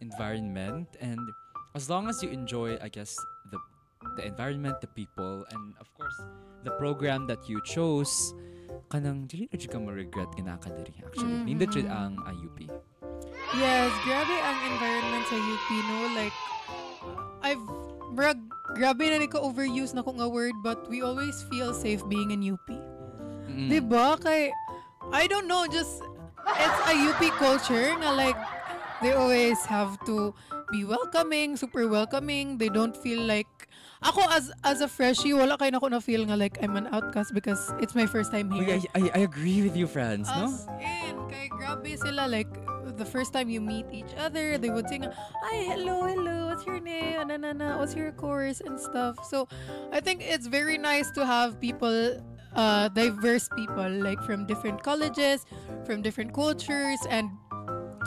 environment and as long as you enjoy I guess the the environment, the people and of course the program that you chose kanang dili na ka ma-regret nga ka diri actually. Mhm. Nindot ang IUP. Yes, grabe ang environment sa UP, no? Like, I've, brag, grabe na ni ko overuse na ko nga word, but we always feel safe being in UP. Mm. Diba? Kay, I don't know, just, it's a UP culture nga like, they always have to be welcoming, super welcoming. They don't feel like, ako as as a freshie, wala kayo na ko na feel nga like I'm an outcast because it's my first time here. I, I, I agree with you, friends, no? As in, kay grabe sila, like, the first time you meet each other, they would sing, Hi, hello, hello, what's your name? Na, na, na, what's your course? And stuff. So, I think it's very nice to have people, uh, diverse people, like from different colleges, from different cultures, and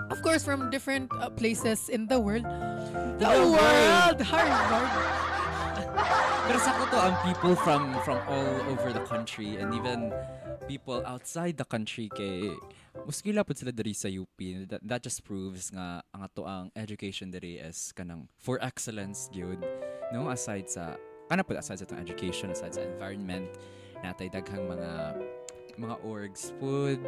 of course, from different uh, places in the world. The, The world! world! Harvard! Pero sa to ang people from from all over the country and even people outside the country kay muskila pud sila diri sa UP that, that just proves nga ang ato ang education diri is kanang for excellence gyud no aside sa kana pud aside sa tong education aside sa environment natay daghang mga mga orgs pud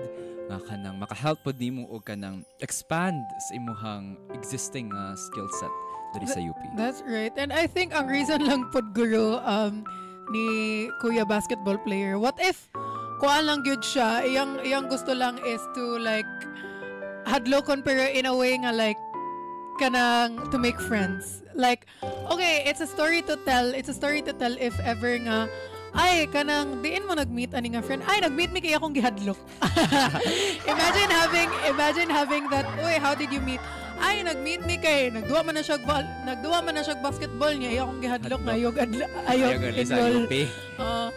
nga kanang makahelp pud nimo og kanang expand sa imuhang existing nga skill set diri sa UP That's right. And I think ang reason lang pod guru um ni Kuya basketball player, what if kuan lang gyud siya, iyang iyang gusto lang is to like hadlokon pero in a way nga like kanang to make friends. Like, okay, it's a story to tell. It's a story to tell if ever nga ay, kanang diin mo nag-meet ani nga friend. Ay, nag-meet mi kay akong gihadlok. imagine having imagine having that, Uy, how did you meet? Ay, nag-meet mi kay nagduwa man na siya ball, nagduwa man na siya basketball niya. Iya akong gihadlok nga ayog adla- ayog. UP Uh,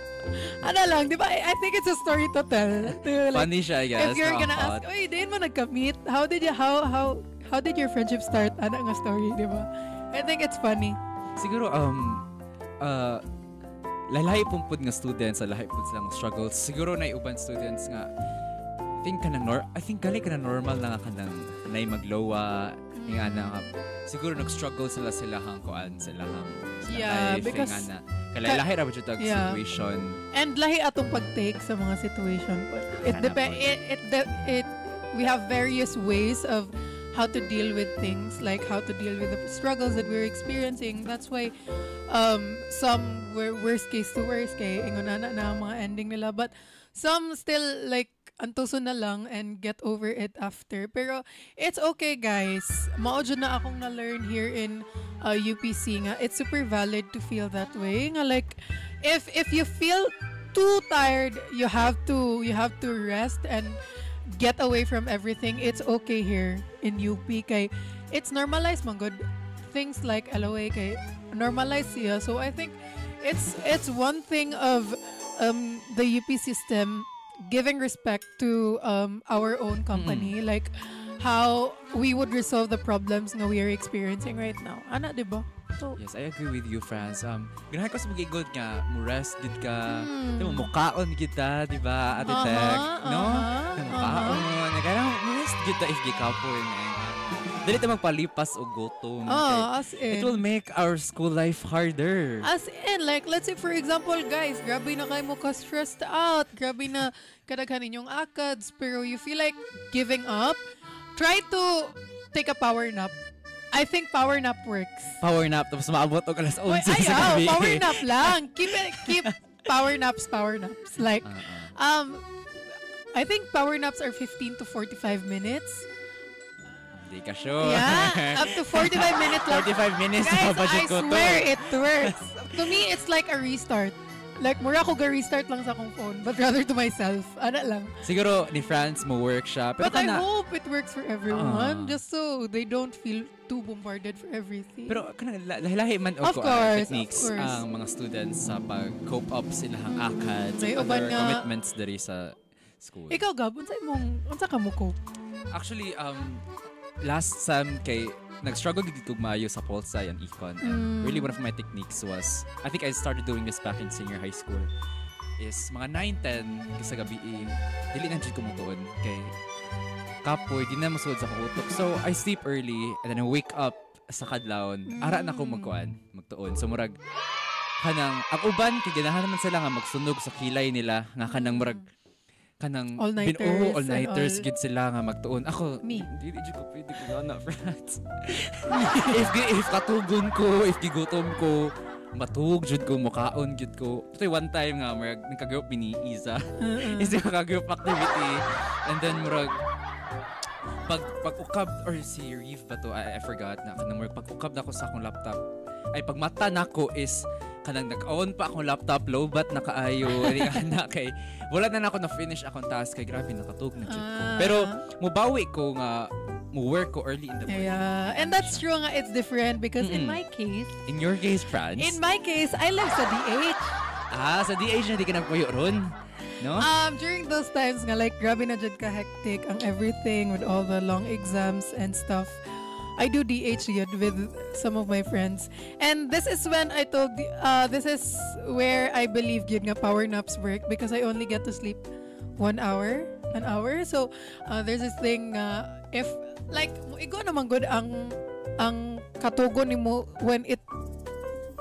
ano lang, di ba? I, think it's a story to tell. To, like, Funny siya, I guess. if you're gonna ask, oy, din mo nagka-meet? How did you, how, how, how did your friendship start? Ano nga story, di ba? I think it's funny. Siguro, um, uh, lalahi pong pud nga students, lalahi pud silang struggles. Siguro na uban students nga, I think ka nor I think gali ka na normal na nga ka nang nay maglowa, nga na siguro nag-struggle sila sila hang kuan sila hang sila Yeah, life, because- nga na, kaya lahi ra jud Yeah. situation. And lahi atong pag-take sa mga situation. It depend, it, it, de- it, we have various ways of how to deal with things, like how to deal with the struggles that we're experiencing. That's why um, some were worst case to worst kay ingon na mga ending nila. But some still like antuso na lang and get over it after. Pero it's okay guys. Mao na akong na-learn here in uh, UPC nga. It's super valid to feel that way. Nga like if if you feel too tired, you have to you have to rest and get away from everything. It's okay here in UP kay it's normalized man good. Things like LOA kay normalized siya. So I think it's it's one thing of um the UP system giving respect to um our own company like how we would resolve the problems nga we are experiencing right now. Ana, di ba? So, Yes, I agree with you, Franz. Um, ganahan ko sa magigod nga, mo rest gid ka, Mm. di mo mukaon kita, di ba, Ate Aha, Tek, no? Di mukaon, nagana mo rest gid ta if gikapoy nga. Dili ta magpalipas og gutom. oh, as It in. will make our school life harder. As in, like, let's say for example, guys, grabe na kayo mo ka-stressed out. Grabe na kadaghan ninyong akads. Pero you feel like giving up. Try to take a power nap. I think power nap works. Power nap, tapos maabot og alas 11 Wait, sa ayaw, gabi. power nap lang. Keep it, keep power naps, power naps. Like, Ah, um, I think power naps are 15 to 45 minutes. Di ka sure. Yeah, up to 45 minutes lang. 45 minutes Guys, I swear it works. to me, it's like a restart. Like, mura ko ga-restart lang sa akong phone, but rather to myself. Ano lang. Siguro ni Franz mo work siya. Pero But I kana, hope it works for everyone, Ah. just so they don't feel too bombarded for everything. Pero kana la- lahi-lahi man Of kuan, course, techniques ang mga students sa pag-cope up sila hang akads May and uban other nga- commitments diri sa school. Ikaw, Gab, unsa imong, unsa ka mo ko? Actually, um, last sem kay nag-struggle gid maayo sa pol sci and econ. And Mm. really one of my techniques was, I think I started doing this back in senior high school, is mga 9-10 sa gabi, eh, dili na dyan kumutuon. Kay, kapoy, di na masud sa kutok. So, I sleep early and then I wake up sa kadlawon. Ara na ko magkuan, magtuon. So, murag, kanang, ang uban, kay ganahan naman sila nga magsunog sa kilay nila, nga kanang murag, kanang All-nighters bin- and all-nighters all. gid sila nga magtuon. Ako, Me. Dili jud ko pwede ko na friends. if if katugon ko, if gigutom ko, matug jud ko mukaon jud ko. Ito one time nga murag nagka-group ni Isa. Uh-uh. Is ka group activity and then murag pag pag ukab or si Reeve ba to I, I forgot na kanang murag pag ukab na ko sa akong laptop ay pag mata nako is kanang nag-on pa akong laptop low bat na kaayo Ari nga na kay wala na ako na finish akong task kay grabe nakatug na jud ko Ah. pero mubawi ko nga mo work ko early in the morning Yeah, and that's true nga it's different because in Mm-mm. my case, in your case France in my case, I live sa DH. ah sa DH na di ka nagpuyo ron no Um, during those times nga, like, grabe na jud ka hectic ang everything with all the long exams and stuff. I do DH yun with some of my friends. And this is when I told, uh, this is where I believe yun nga power naps work because I only get to sleep one hour, an hour. So, uh, there's this thing, uh, if, like, igo naman good ang, ang katugon ni mo when it,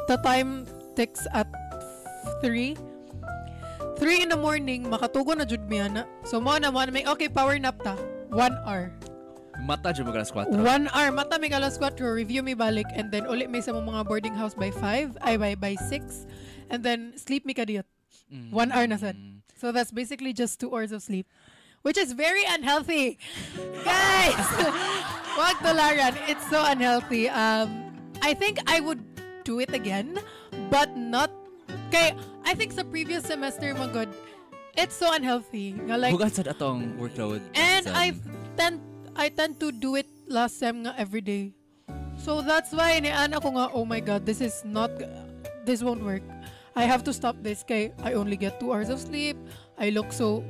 the time ticks at 3 3 in the morning, makatugon na jud miya na. So mo na mo na may okay power nap ta. 1 hour. Mata jud mo alas 4 1 hour mata may alas 4 review mi balik and then ulit may sa mga boarding house by 5 ay by by 6 and then sleep mi kadiyot. 1 hour na sad. Mm. So that's basically just 2 hours of sleep. Which is very unhealthy. Guys! Wag tularan. It's so unhealthy. Um, I think I would do it again, but not... Kay, I think sa previous semester, my God, it's so unhealthy. Nga like, Bugat atong workload. and. I tend, I tend to do it last sem nga every day. So that's why, niaan ako nga, oh my God, this is not, this won't work. I have to stop this kay I only get two hours of sleep. I look so,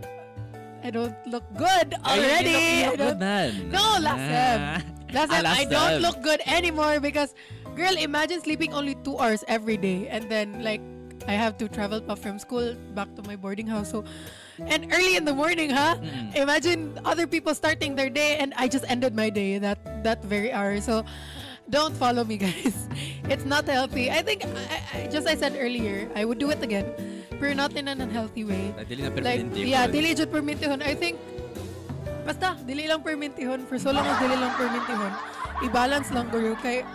I don't look good Ay, already. you I look- you look good. No, last sem. Last Ah, time, last I don't sem. look good anymore because, girl, imagine sleeping only two hours every day and then like I have to travel pa from school back to my boarding house. So, and early in the morning, huh? Mm. Imagine other people starting their day and I just ended my day that that very hour. So, don't follow me, guys. It's not healthy. I think, I, I, just I said earlier, I would do it again, but not in an unhealthy way like yeah dili jud permintihon I think basta dili lang permintihon for so long as dili lang permintihon i-balance lang guru kay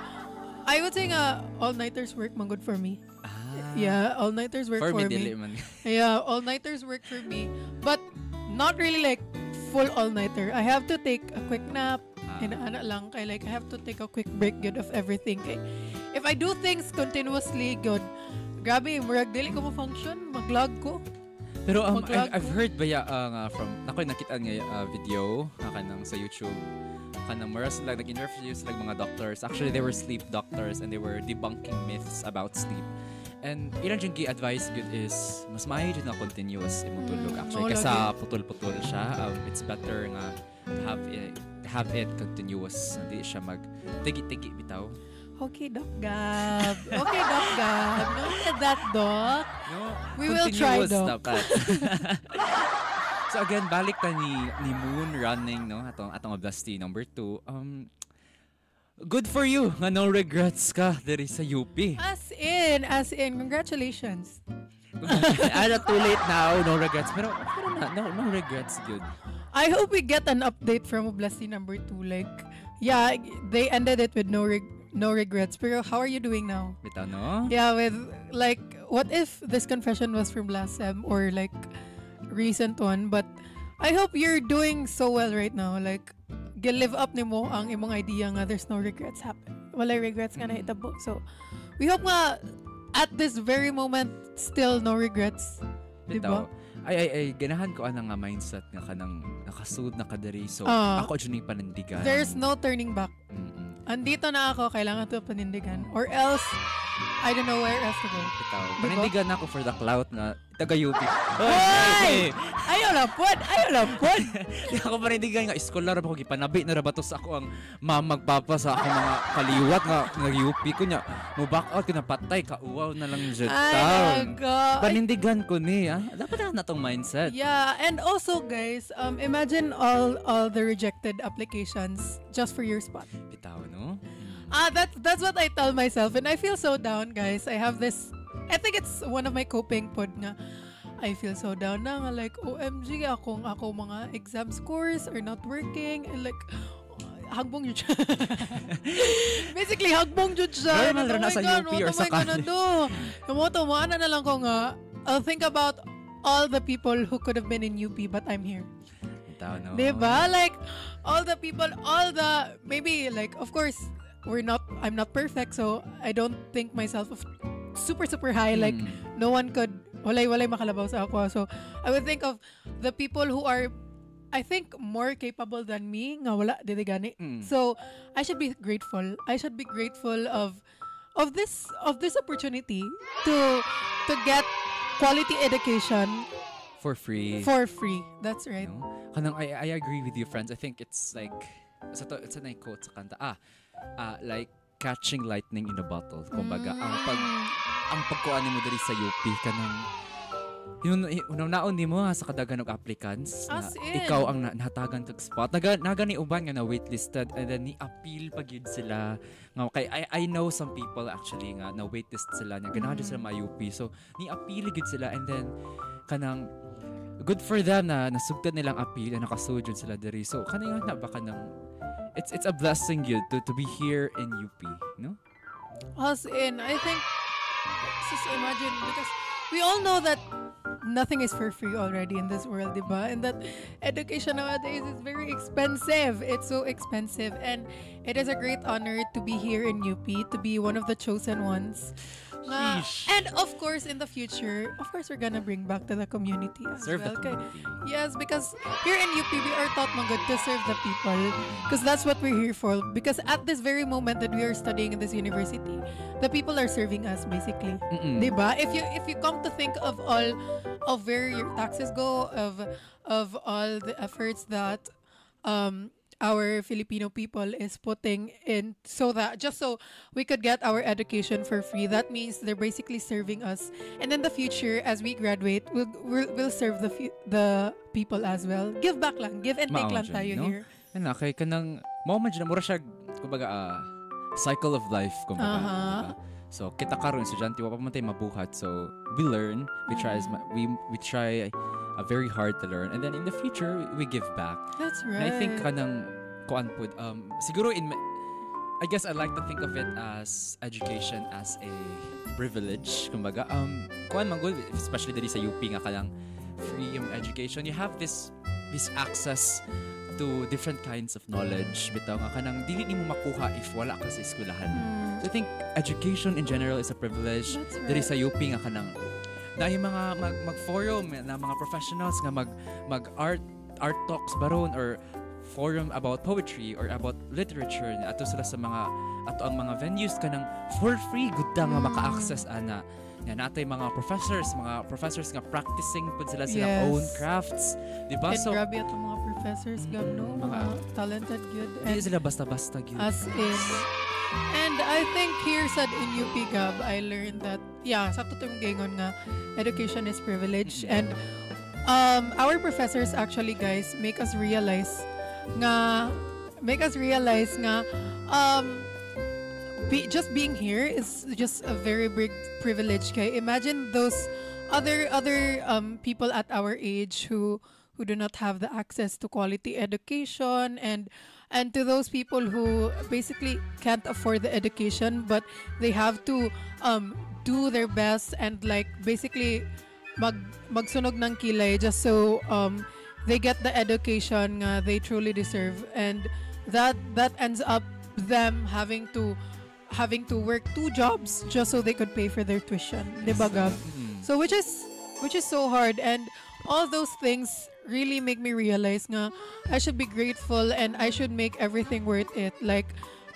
I would say nga all-nighters work man good for me. Yeah all-nighters work For for, me, dili man. yeah all-nighters work for me. But not really like full all-nighter I have to take a quick nap. Ah. inaana lang kay like I have to take a quick break good of everything. Kay if I do things continuously good. Grabe murag dili ko mo-function mag-log ko. Pero um, I, I've heard ba ya uh, nga from nako nakita nga uh, video uh, kanang sa YouTube. Kanang maras like nag-interview sila mga doctors. Actually they were sleep doctors and they were debunking myths about sleep and ilan yung gi-advise good is mas maayo din na continuous tulog Mm, actually oo, kasi putol-putol siya um, it's better nga to have it have it continuous hindi siya mag tigi-tigi bitaw Okay, Doc Gab. Okay, Doc Gab. No that, Doc. No, We will try, Doc. dapat. so again, balik ta ni ni Moon running no atong atong oblasti number 2. Um Good for you no regrets ka diri sa UP. As in, as in, congratulations. Ano too late now, no regrets. Pero pero na, no no regrets good. I hope we get an update from Oblasti number two. Like, yeah, they ended it with no reg- no regrets. Pero how are you doing now? Bitaw no? Yeah, with like, what if this confession was from last sem or like recent one? But I hope you're doing so well right now. Like, live up ni mo ang imong idea nga there's no regrets happen. Wala regrets nga nahitabo. So, we hope nga at this very moment still no regrets. Bitaw. Diba? Ay ay ay ganahan ko ana nga mindset nga kanang nakasud na kadiri. So Ah. ako jud ni panindigan. There's no turning back. Mm-mm. Andito na ako, kailangan to panindigan. Or else, I don't know where else to go. Diba? Panindigan ako for the clout na taga UP. Hoy! Ayaw na pod, ayaw na pod. Di ako panindigan nga iskolar ba ko gipanabi na rabato sa ako ang mamagpapa sa ako mga kaliwat nga nga UP ko nya. Mo back out ko na patay kauwaw na lang Ay, naga. Ay, Panindigan ko ni ah. Dapat na natong mindset. Yeah, and also guys, um, imagine all all the rejected applications just for your spot. Bitaw no. Ah, that's that's what I tell myself, and I feel so down, guys. I have this. I think it's one of my coping pod nga. I feel so down na nga like OMG akong ako mga exam scores are not working and like hagbong jud siya. Basically, hagbong jud siya. Normal ra na sa UP or sa college. Kamoto, maana na lang ko nga. I'll think about all the people who could have been in UP but I'm here. Bitaw no. Diba? Like, all the people, all the, maybe, like, of course, we're not, I'm not perfect, so I don't think myself of super, super high. Like, Mm. no one could, walay, walay makalabaw sa ako. So, I would think of the people who are, I think, more capable than me, nga wala, dili gani. Mm. So, I should be grateful. I should be grateful of, of this, of this opportunity to, to get quality education for free. for free. That's right. no? Kanang I, I agree with you friends. I think it's like sa to it's a quote sa kanta. Ah, ah like catching lightning in a bottle. Kumbaga, ang pag ang pagkuan nimo diri sa UP kanang yun unang naon nimo sa kadagan og applicants na ikaw ang na, nahatagan kag spot naga naga ni uban nga na waitlisted and then ni appeal pag yun sila nga kay I, I know some people actually nga na waitlist sila nga ganahan Mm. sila ma UP so ni appeal gid sila and then kanang good for them na nasugtan nilang appeal and nakasujud sila diri so kanang na ba kanang it's it's a blessing yun to to be here in UP no As in, I think, just imagine, because we all know that nothing is for free already in this world, diba? And that education nowadays is very expensive. It's so expensive. And it is a great honor to be here in UP, to be one of the chosen ones. Nga- and of course, in the future, of course, we're gonna bring back to the community as serve well. the community Yes, because here in UP, we are taught mga to serve the people. Because that's what we're here for. Because at this very moment that we are studying in this university, the people are serving us basically. Mm-mm. Diba? If you if you come to think of all of where your taxes go, of of all the efforts that um our Filipino people is putting in so that just so we could get our education for free. That means they're basically serving us. And in the future, as we graduate, we'll we'll, we'll serve the the people as well. Give back lang, give and take lang tayo no? here. Na, kay kanang, mao man dyan, mura siya, kumbaga, ah, cycle of life, kumbaga. Diba? So, kita karon estudyante, wa pa man mabuhat. So, we learn, we try, as we, we try uh, very hard to learn. And then in the future, we give back. That's And right. I think kanang, kuan pud, um, siguro in, I guess I like to think of it as education as a privilege. Kumbaga, um, kuan man especially diri sa UP nga kanang free yung education. You have this this access to different kinds of knowledge. Bitaw nga kanang dili nimo makuha if wala ka sa eskwelahan. Mm, So I think education in general is a privilege. that's Diri right. sa UP nga kanang dahil mga mag, mag-forum na mga professionals nga mag mag art art talks baron or forum about poetry or about literature ato sila sa mga ato ang mga venues kanang for free gud ta nga Mm. maka-access ana yan natay mga professors mga professors nga practicing pud sila silang Yes. own crafts di ba so grabe itong mga professors, Mm, gab, no? Mga talented good. di And sila basta-basta gyud As in. And I think here sa in UP Gab, I learned that, yeah, sa tutong gingon nga, education is privilege. And um, our professors actually, guys, make us realize nga, make us realize nga, um, be, just being here is just a very big privilege. Kay imagine those other other um, people at our age who who do not have the access to quality education and and to those people who basically can't afford the education but they have to um, do their best and like basically mag magsunog ng kilay just so um, they get the education nga they truly deserve and that that ends up them having to having to work two jobs just so they could pay for their tuition. Diba, Gab? Mm. So which is which is so hard and all those things really make me realize nga I should be grateful and I should make everything worth it. Like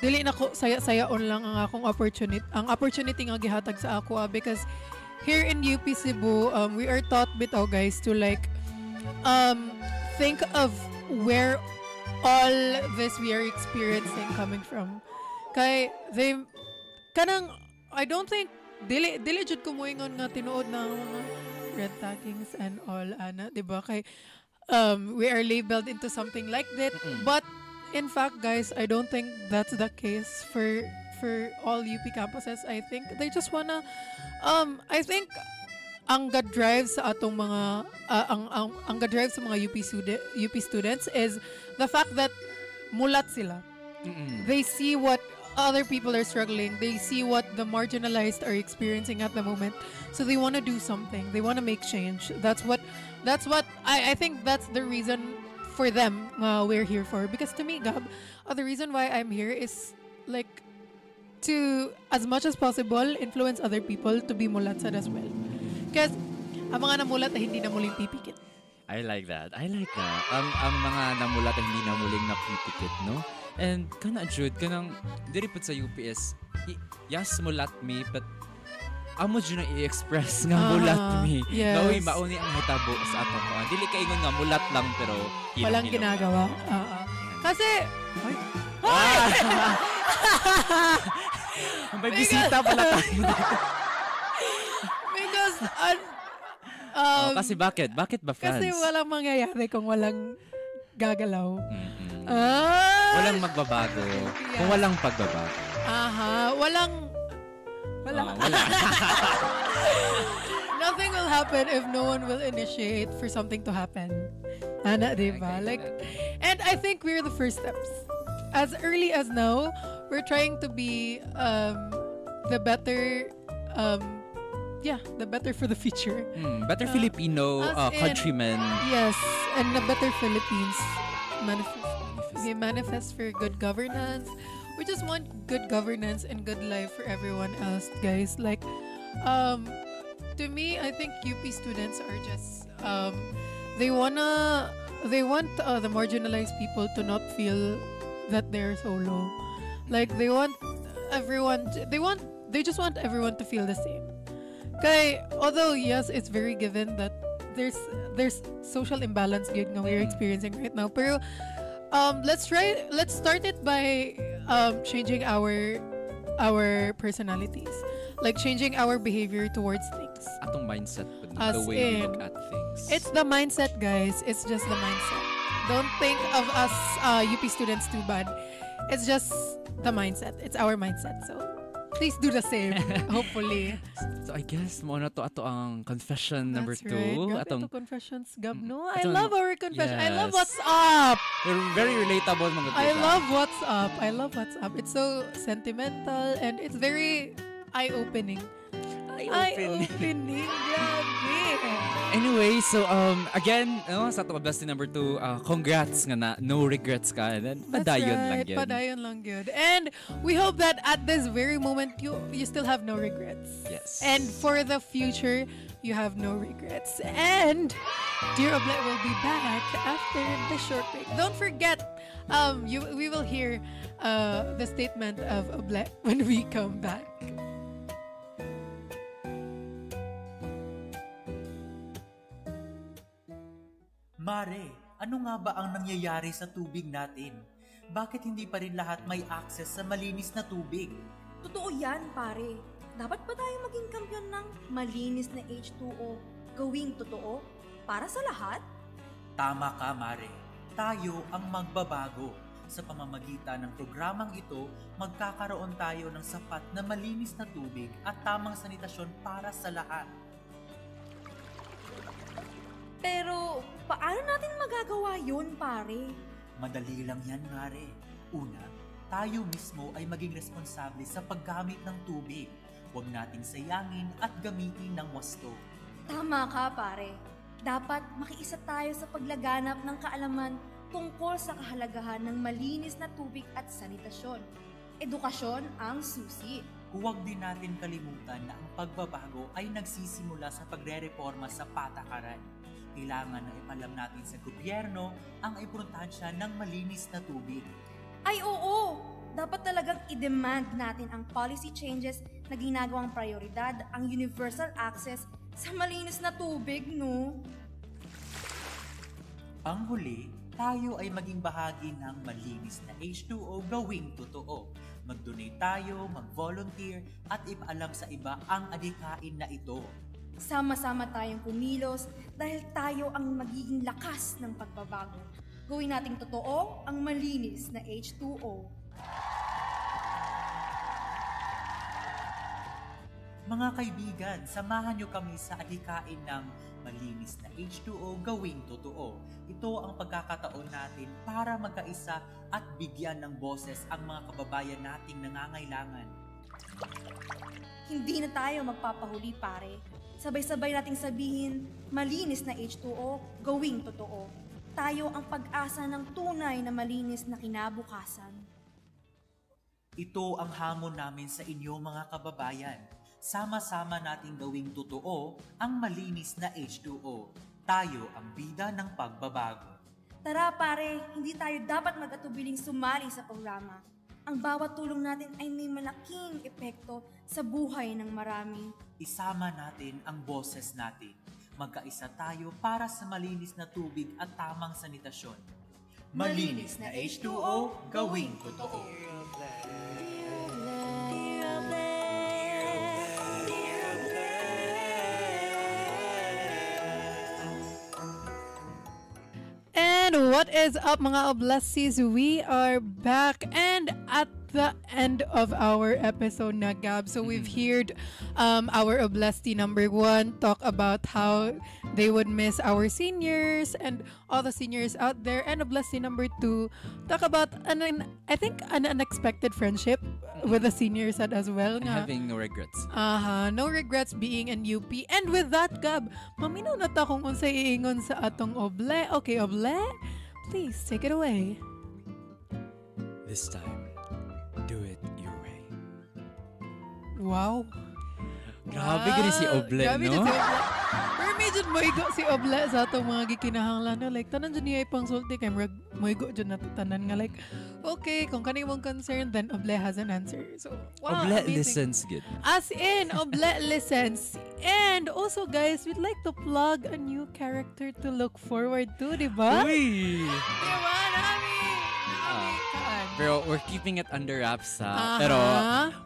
dili na ko saya-sayaon lang ang akong opportunity ang opportunity nga gihatag sa ako ah, because here in UP Cebu um, we are taught bitaw guys to like um, think of where all this we are experiencing coming from. Kay they kanang I don't think dili dili jud ko moingon nga tinuod na mga red taggings and all ana, 'di ba? Kay um, we are labeled into something like that. But in fact, guys, I don't think that's the case for for all UP campuses. I think they just wanna um I think ang ga-drive sa atong mga uh, ang ang ang ga-drive sa mga UP student UP students is the fact that mulat sila. Mm-mm. They see what other people are struggling. They see what the marginalized are experiencing at the moment. So they want to do something. They want to make change. That's what that's what I I think that's the reason for them uh, we're here for because to me Gab, uh, the reason why I'm here is like to as much as possible influence other people to be mulatsad as well. Because ang mga namulat ay hindi na muling pipikit. I like that. I like that. Ang ang mga namulat ay hindi na muling napipikit, no? And kana jud kanang diri pud sa UPS, yes mulat me but amo jud na i-express nga Ah, mulat me. yes. Naoy mauni ang hitabo sa atong kuan. Dili kay ingon nga mulat lang pero hilong- Walang hilong. ginagawa. Oo. Kasi, Ah! May bisita pala tayo. because, un- Oh, um, kasi bakit? Bakit ba, Franz? kasi walang mangyayari kung walang gagalaw. Mm-mm. Ah! Walang magbabago kung walang pagbabago. Aha, walang, wala. Oh, wala. Nothing will happen if no one will initiate for something to happen. Ana, di ba? Like, and I think we're the first steps. As early as now, we're trying to be um, the better, um, yeah, the better for the future. Hmm, better Uh, Filipino uh, in- countrymen. Yes, and the better Philippines manifest. Manifest. We manifest for good governance. We just want good governance and good life for everyone else, guys. Like, um, to me, I think UP students are just um, they wanna they want uh, the marginalized people to not feel that they're so low. Like they want everyone. They want they just want everyone to feel the same. Kay, although yes, it's very given that there's there's social imbalance nga we're experiencing right now. Pero um, let's try let's start it by um, changing our our personalities, like changing our behavior towards things. Atong mindset As the way we look at things. It's the mindset, guys. It's just the mindset. Don't think of us uh, UP students too bad. It's just the mindset. It's our mindset. So please do the same. hopefully. So I guess mo na to ato ang confession number That's two. Right. Atong to confessions, Gab, no? I love our confession. I love Yes. what's up. We're very relatable mga I kuya. love what's up. I love what's up. It's so sentimental and it's very eye-opening. Eye-opening. Eye-opening. Grabe. Anyway, so um again, no, sa ato bestie number two, uh, congrats nga na no regrets ka. And then, padayon right. lang yun. Padayon lang yun. And we hope that at this very moment, you you still have no regrets. Yes. And for the future, you have no regrets. And Dear Oblet will be back after the short break. Don't forget, um, you we will hear uh, the statement of Oblet when we come back. Mare, ano nga ba ang nangyayari sa tubig natin? Bakit hindi pa rin lahat may access sa malinis na tubig? Totoo yan, pare. Dapat ba tayo maging kampiyon ng malinis na H2O gawing totoo para sa lahat? Tama ka, Mare. Tayo ang magbabago. Sa pamamagitan ng programang ito, magkakaroon tayo ng sapat na malinis na tubig at tamang sanitasyon para sa lahat. Pero, paano natin magagawa yun, pare? Madali lang yan, Mare. Una, tayo mismo ay maging responsable sa paggamit ng tubig. Huwag nating sayangin at gamitin ng wasto. Tama ka, pare. Dapat makiisa tayo sa paglaganap ng kaalaman tungkol sa kahalagahan ng malinis na tubig at sanitasyon. Edukasyon ang susi. Huwag din natin kalimutan na ang pagbabago ay nagsisimula sa pagre-reforma sa patakaran. Kailangan na ipalam natin sa gobyerno ang importansya ng malinis na tubig. Ay oo! Dapat talagang i-demand natin ang policy changes na ginagawang prioridad ang universal access sa malinis na tubig, no? Ang huli, tayo ay maging bahagi ng malinis na H2O gawing totoo. Mag-donate tayo, mag-volunteer, at ipaalam sa iba ang adikain na ito. Sama-sama tayong kumilos dahil tayo ang magiging lakas ng pagbabago. Gawin nating totoo ang malinis na H2O. Mga kaibigan, samahan nyo kami sa adhikain ng malinis na H2O gawing totoo. Ito ang pagkakataon natin para magkaisa at bigyan ng boses ang mga kababayan nating nangangailangan. Hindi na tayo magpapahuli pare. Sabay-sabay nating sabihin, malinis na H2O, gawing totoo. Tayo ang pag-asa ng tunay na malinis na kinabukasan. Ito ang hamon namin sa inyo mga kababayan. Sama-sama nating gawing totoo ang malinis na H2O. Tayo ang bida ng pagbabago. Tara pare, hindi tayo dapat mag-atubiling sumali sa programa. Ang bawat tulong natin ay may malaking epekto sa buhay ng marami. Isama natin ang boses natin. Magkaisa tayo para sa malinis na tubig at tamang sanitasyon. Malinis na H2O, gawing totoo. And what is up mga Oblessis? We are back and at the end of our episode na Gab. So we've heard um, our Oblesti number one talk about how they would miss our seniors and all the seniors out there. And Oblesti number two talk about an, an I think an unexpected friendship with the seniors at as well. And nga. having no regrets. Aha, no regrets being in UP. And with that, Gab, maminaw na ta kung unsay iingon sa atong oble. Okay, oble, please take it away. This time, do it your way. Wow. Grabe gani si ah, Wow, Oble, grabe no? si Oble. Pero medyo moigo si Oble sa atong mga gikinahanglan na like tanan dyan niya ipang sulti kay murag moigo dyan na tanan nga like okay kung kani mong concern then Oble has an answer. So wow, Oble amazing. listens good. As in, Oble listens. And also, guys, we'd like to plug a new character to look forward to, di ba? Uy! Diba, nami? Nami, kaan. Pero we're keeping it under wraps ha. Aha. Pero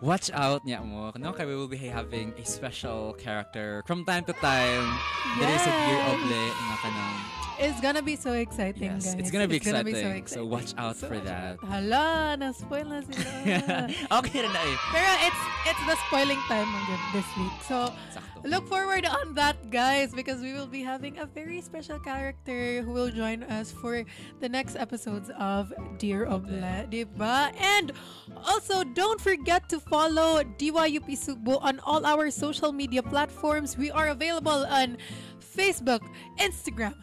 watch out niya mo. No, kaya we will be having a special character from time to time. There is a Yes. Oble nga kanang It's gonna be so exciting, Yes, guys. it's gonna be so exciting. So watch out So for watch that. out. Hala, na-spoil na sila. okay na eh. Pero it's it's the spoiling time again this week. So Sakto. Look forward on that, guys, because we will be having a very special character who will join us for the next episodes of Dear Oble, diba? And also, don't forget to follow DYUP Sugbo on all our social media platforms. We are available on Facebook, Instagram,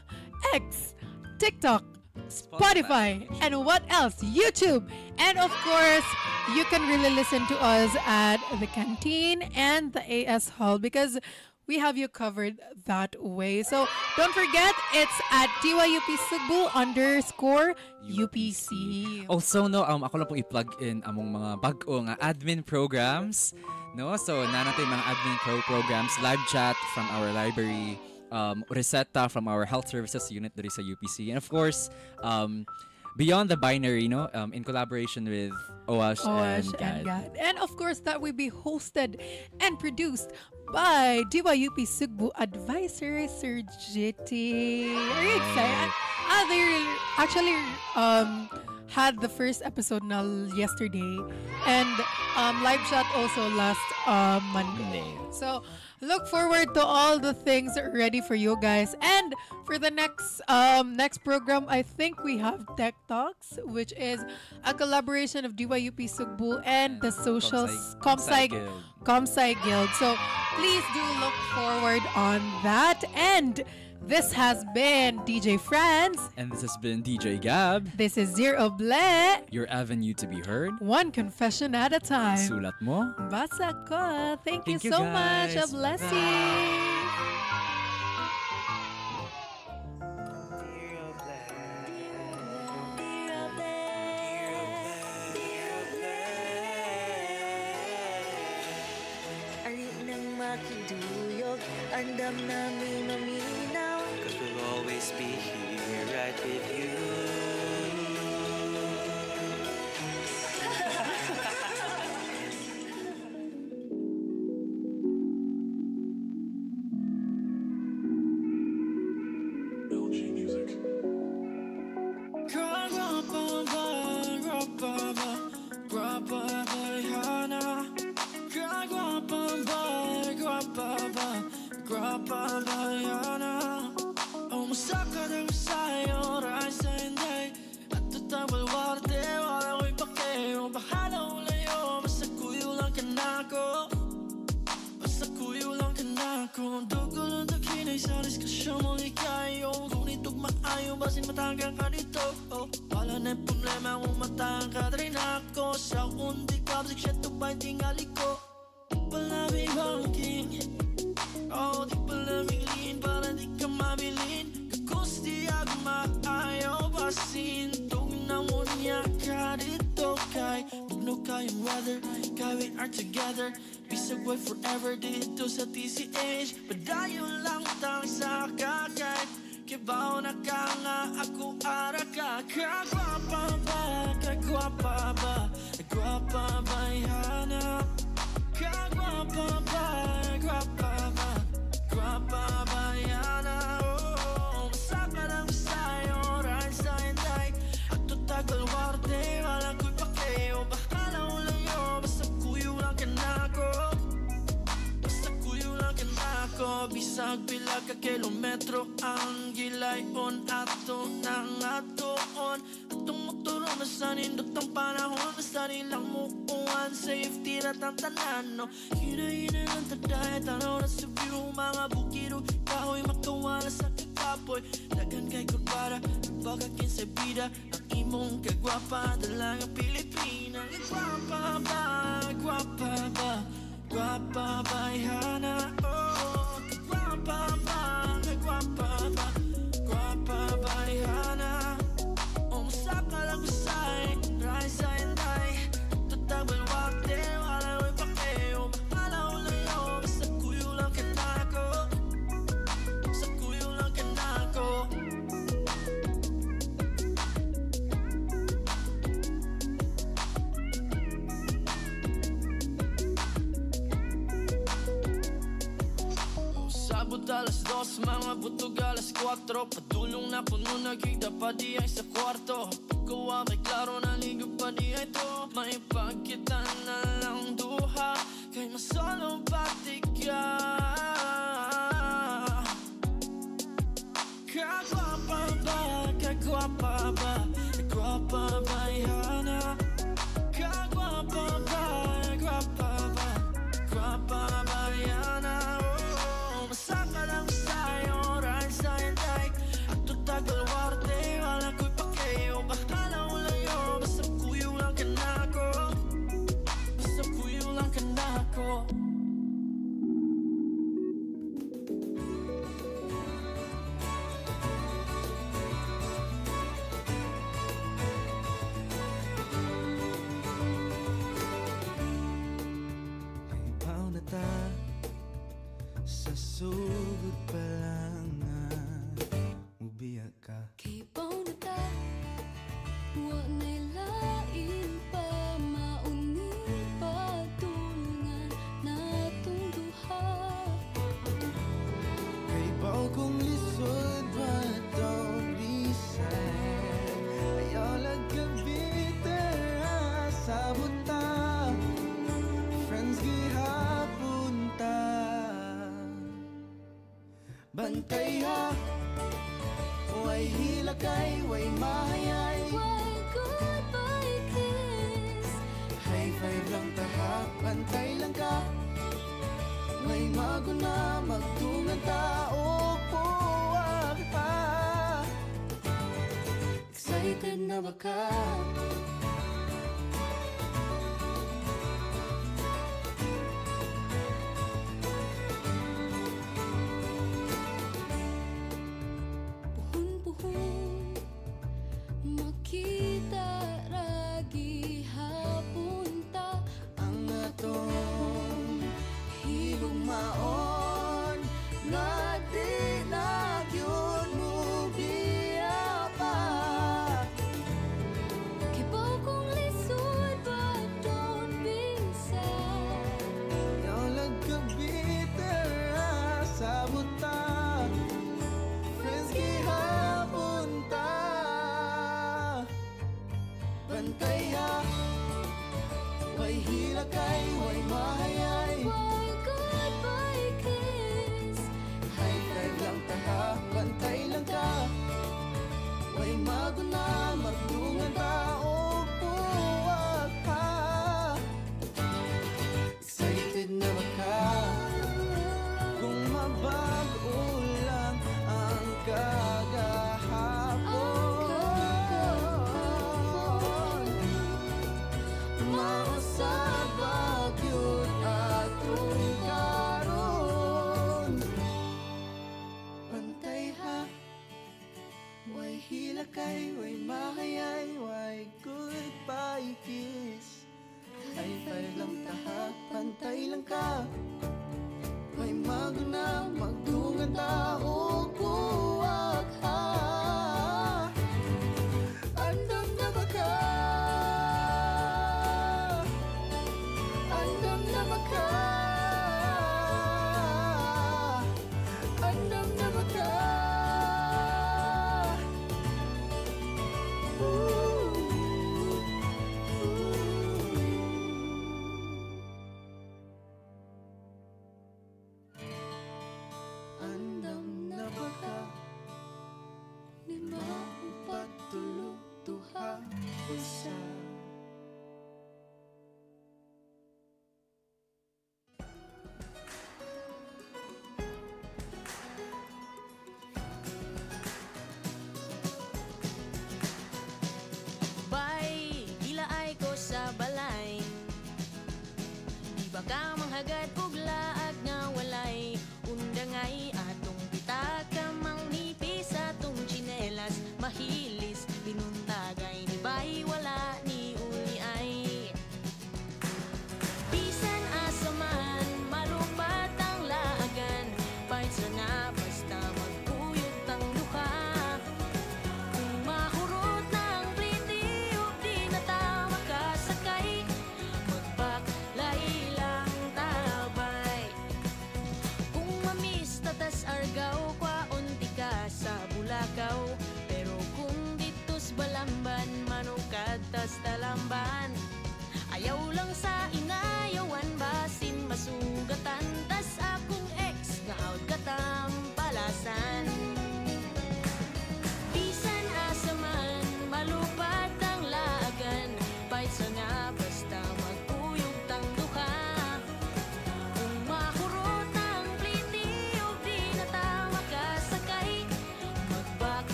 X, TikTok, Spotify, and what else? YouTube. And of course, you can really listen to us at the canteen and the AS Hall because we have you covered that way. So don't forget, it's at DYUP Sugbu underscore UPC. Also, no, um, ako lang pong i-plug in among mga bag-o nga admin programs. No? So, na natin mga admin pro programs, live chat from our library, um, Reseta from our health services unit diri sa UPC. And of course, um, Beyond the Binary, no? Um, in collaboration with OASH, Owash and and GAD. And of course, that will be hosted and produced by DYUP Sugbu Advisory Sir JT. Are you excited? Ah, they actually um had the first episode now yesterday and um live chat also last uh, Monday. So look forward to all the things ready for you guys. And for the next um next program, I think we have Tech Talks, which is a collaboration of DYUP Sugbu and the social Comsci- Comsci Guild. Guild. So please do look forward on that. And this has been DJ Franz. And this has been DJ Gab, This is Zero Ble. your avenue to be heard. One confession at a time. Sulat mo. Basa ko. Thank, you Thank you, so much. A blessing. Alin nang makiduyog Andam namin maminaw always be here. sa TCH Padayo lang tang sa kakay Kibaw na ka nga ako ara kakak Nagpila ka kilometro ang gilayon ato nang atoon Atong motoro na sa nindot ng panahon Basta nilang mukuhan safety na tang tanano Hina-hina ng taday tanaw na sa view Mga bukiro kahoy makawala sa kapoy. Dagan kay kurbara baka kinsa bida Ang imong kagwapa dalang ang Pilipina. Gwapa ba, gwapa ba, gwapa ba ihana oh. guapa, guapa, guapa, guapa, guapa, guapa, tulog alas dos Mga butog alas 4 Padulong na puno nagigda pa di ay sa kwarto Pagkawa may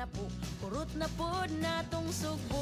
na po, kurot na po natong sugbo.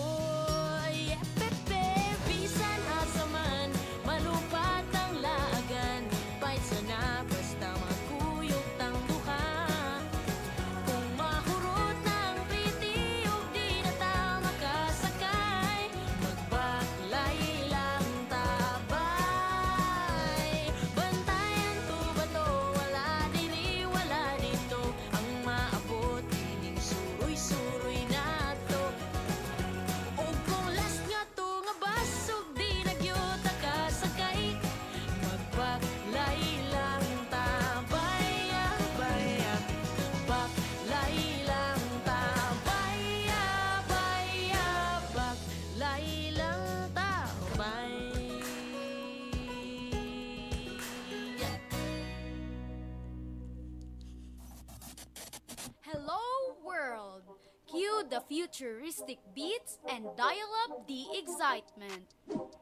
the futuristic beats and dial up the excitement.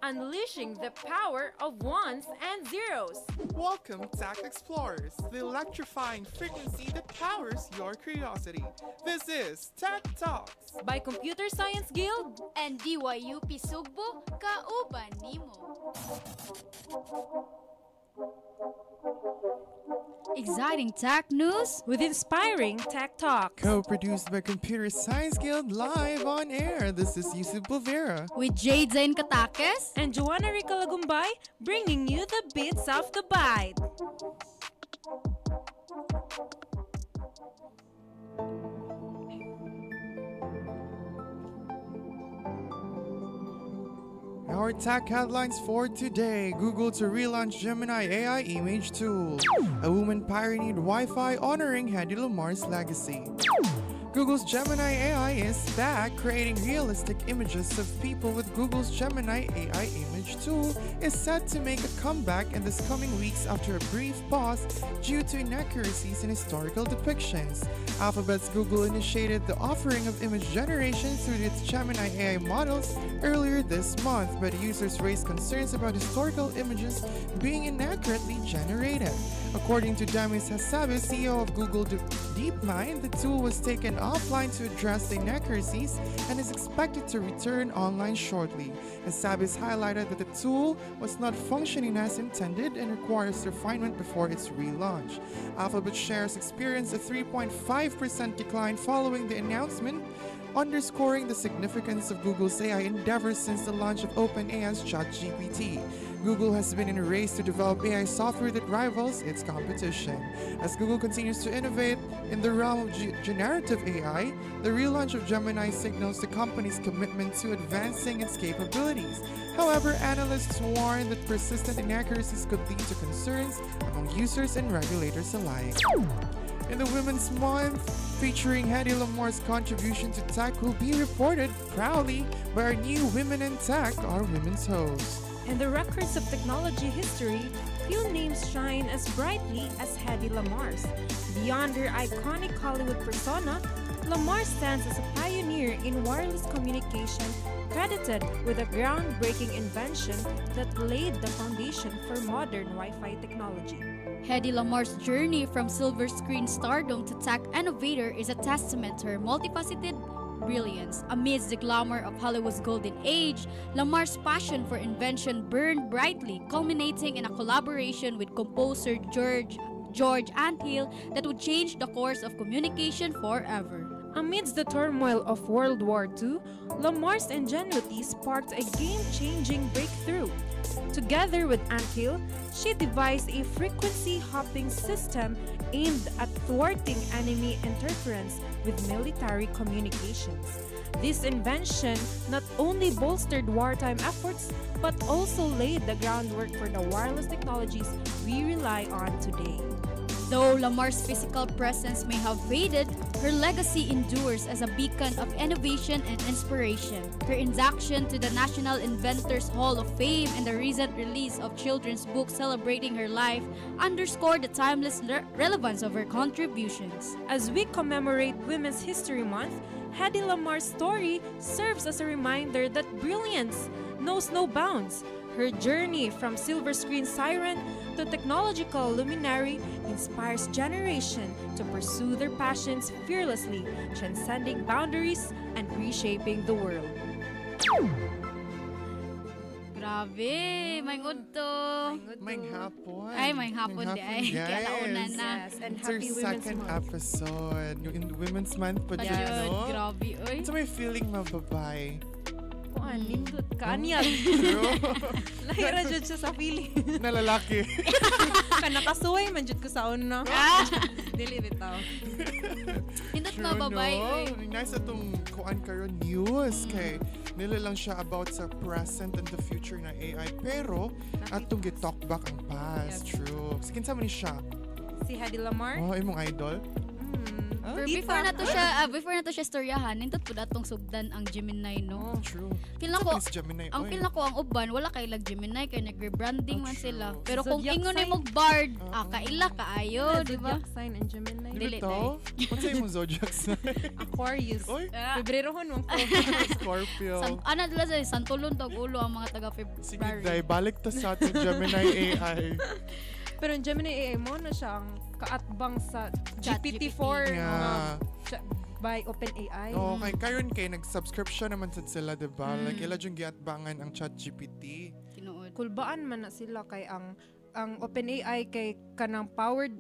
Unleashing the power of ones and zeros. Welcome, Tech Explorers, the electrifying frequency that powers your curiosity. This is Tech Talks by Computer Science Guild and DYU Pisugbo Kauban Nimo. Exciting tech news with inspiring tech talk. Co-produced by Computer Science Guild live on air. This is Yusuf Bovera With Jade Zain Katakes And Joanna Ricolagumbay bringing you the bits of the bite. Our tech headlines for today Google to relaunch Gemini AI image tool. A woman pioneered Wi Fi honoring Hedy Lamar's legacy. Google's Gemini AI is back, creating realistic images of people with Google's Gemini AI image tool is set to make a comeback in this coming weeks after a brief pause due to inaccuracies in historical depictions. Alphabet's Google initiated the offering of image generation through its Gemini AI models earlier this month, but users raised concerns about historical images being inaccurately generated. According to Demis Hassabis, CEO of Google DeepMind, the tool was taken offline to address the inaccuracies and is expected to return online shortly. Hassabis highlighted that the tool was not functioning as intended and requires refinement before its relaunch. Alphabet shares experienced a 3.5% decline following the announcement underscoring the significance of Google's AI endeavors since the launch of OpenAI's ChatGPT. Google has been in a race to develop AI software that rivals its competition. As Google continues to innovate in the realm of ge- generative AI, the relaunch of Gemini signals the company's commitment to advancing its capabilities. However, analysts warn that persistent inaccuracies could lead to concerns among users and regulators alike. In the Women's Month, featuring Hedy Lamar's contribution to tech will be reported proudly by our new Women in Tech, our women's host. In the records of technology history, few names shine as brightly as Hedy Lamar's. Beyond her iconic Hollywood persona, Lamar stands as a pioneer in wireless communication, credited with a groundbreaking invention that laid the foundation for modern Wi-Fi technology. Hedy Lamar's journey from silver screen stardom to tech innovator is a testament to her multifaceted brilliance. Amidst the glamour of Hollywood's golden age, Lamar's passion for invention burned brightly, culminating in a collaboration with composer George George Anthill that would change the course of communication forever. Amidst the turmoil of World War II, Lamar's ingenuity sparked a game-changing breakthrough. Together with Anthill, she devised a frequency-hopping system aimed at thwarting enemy interference with military communications. This invention not only bolstered wartime efforts, but also laid the groundwork for the wireless technologies we rely on today. Though Lamar's physical presence may have faded, her legacy endures as a beacon of innovation and inspiration. Her induction to the National Inventors Hall of Fame and the recent release of children's books celebrating her life underscore the timeless le- relevance of her contributions. As we commemorate Women's History Month, Hedy Lamar's story serves as a reminder that brilliance knows no bounds. Her journey from silver screen siren to technological luminary inspires generation to pursue their passions fearlessly, transcending boundaries and reshaping the world. Grabe, may good. May hapon. Ay, may hapon di ay. Kaya nauna na. Yes, and It's our happy Women's second Month. episode. Yung Women's Month pa dyan, no? grabe, oy. Ito may feeling mababay. Kuan, nindot ka. Anyag. True. Lahira jud siya sa feeling. na lalaki. ka nakasuway man jud ko sa una. Dili bitaw. Hindot True, mababay, no? Nice atong kuan karon news kay nila lang siya about sa present and the future na AI pero atong gi-talk back ang past. True. Sige sa man ni siya. Si Hedy Lamar. Oh, imong idol. Pero before na to siya, ah, before na to siya storyahan, nindot po datong sugdan ang Gemini, no? True. Feel na Sa ko, Gemini, ang na ko ang uban, wala kay lag Gemini, kay nag-rebranding man sila. Pero kung ingon sign. mo bard, ah, kaila kaayo, di ba? Zodiac sign and Gemini. Dili, Ito? Kung sa imong zodiac sign? Aquarius. Oy. Ah. Febrero hon mo ko. Scorpio. San, ano dila sa Santulon tag ulo ang mga taga Sige, February. Day, balik ta sa ating Gemini AI. Pero ang Gemini AI mo na siya ang kaatbang sa Chat GPT-4 Yeah. mga by OpenAI. Oo, kay karon kay nag-subscription naman sad sila, 'di ba? Mm. Like ila jung giatbangan ang ChatGPT. Tinuod. Kulbaan man na sila kay ang ang OpenAI kay kanang powered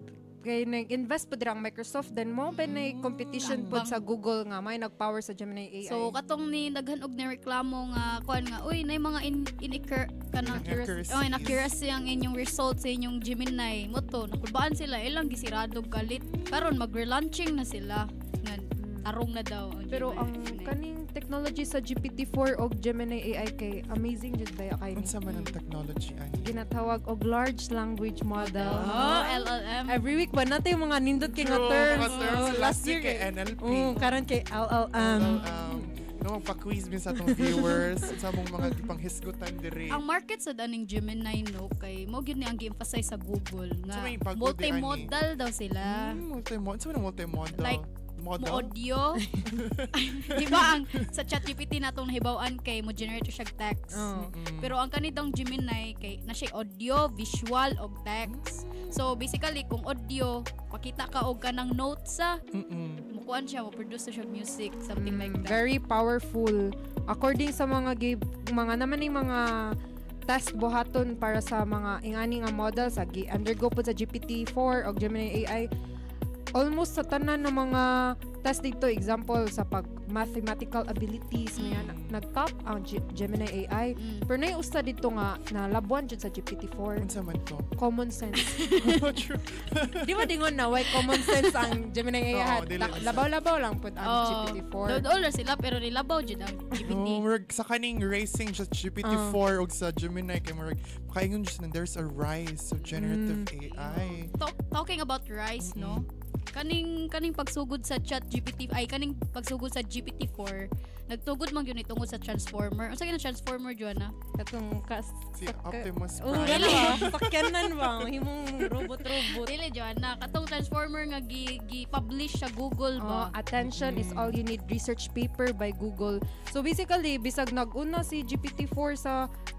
kay nag-invest po dirang Microsoft then mo pa na competition po Ambang. sa Google nga may nag-power sa Gemini AI. So katong ni daghan og ni reklamo nga kuan nga uy nay mga in inaccur kanang Inaccuracies. oh inaccuracy ang inyong results sa inyong Gemini mo to nakulbaan sila ilang gisirado galit karon magre-launching na sila nga tarong na daw ang Pero Gemini ang kaning technology sa GPT-4 og Gemini AI kay amazing jud ba kay Unsa man ang technology ani? ginatawag og large language model. Oh, LLM. Every week ba natin yung mga nindot kay nga terms. Oh, Last week kay kay- NLP. Oo, karon kay LLM. Um, no, pa-quiz min sa atong viewers sa mong mga panghisgutan diri. Ang market sa daning Gemini no kay mo gyud ni ang gi-emphasize sa Google nga So, multimodal daw sila. Multi-model. Unsa man ang multi-model? Like, model? Mo audio. Di ba ang sa ChatGPT natong nahibaw-an kay mo generate siya text. Oh. Pero ang kanidang Gemini kay na siya audio, visual og text. So basically kung audio, pakita ka og kanang notes sa Mm-mm. mukuan siya mo produce siya music, something like that. Very powerful. According sa mga give, mga naman yung mga test buhaton para sa mga ingani nga model sa undergo po sa GPT-4 o Gemini AI almost sa tanan ng mga test dito example sa pag mathematical abilities Mm. nag-top ang G- Gemini AI pero na usta dito nga na labuan jud sa GPT-4 unsa man to common sense True. di ba dingon na why common sense ang Gemini AI na siya. labaw-labaw lang pud ang Oh, GPT-4 doon na sila pero nilabaw jud ang GPT. No, murag sa kaning racing sa GPT-4 ug sa Gemini kay murag kaingon na there's a rise of generative AI. Talk- talking about rice, no? Kaning kaning pagsugod sa chat GPT ay kaning pagsugod sa GPT-4 nagtugod man gyud tungod sa transformer. Unsa gyud transformer Joanna? Katong kas Si Optimus Oh, Prime. gano'n ba? Sakyanan ba? Himong robot-robot. Dili Joanna, katong transformer nga gi, gi-publish sa Google Oh, ba? attention is all you need research paper by Google. So basically, bisag nag-una si GPT-4 sa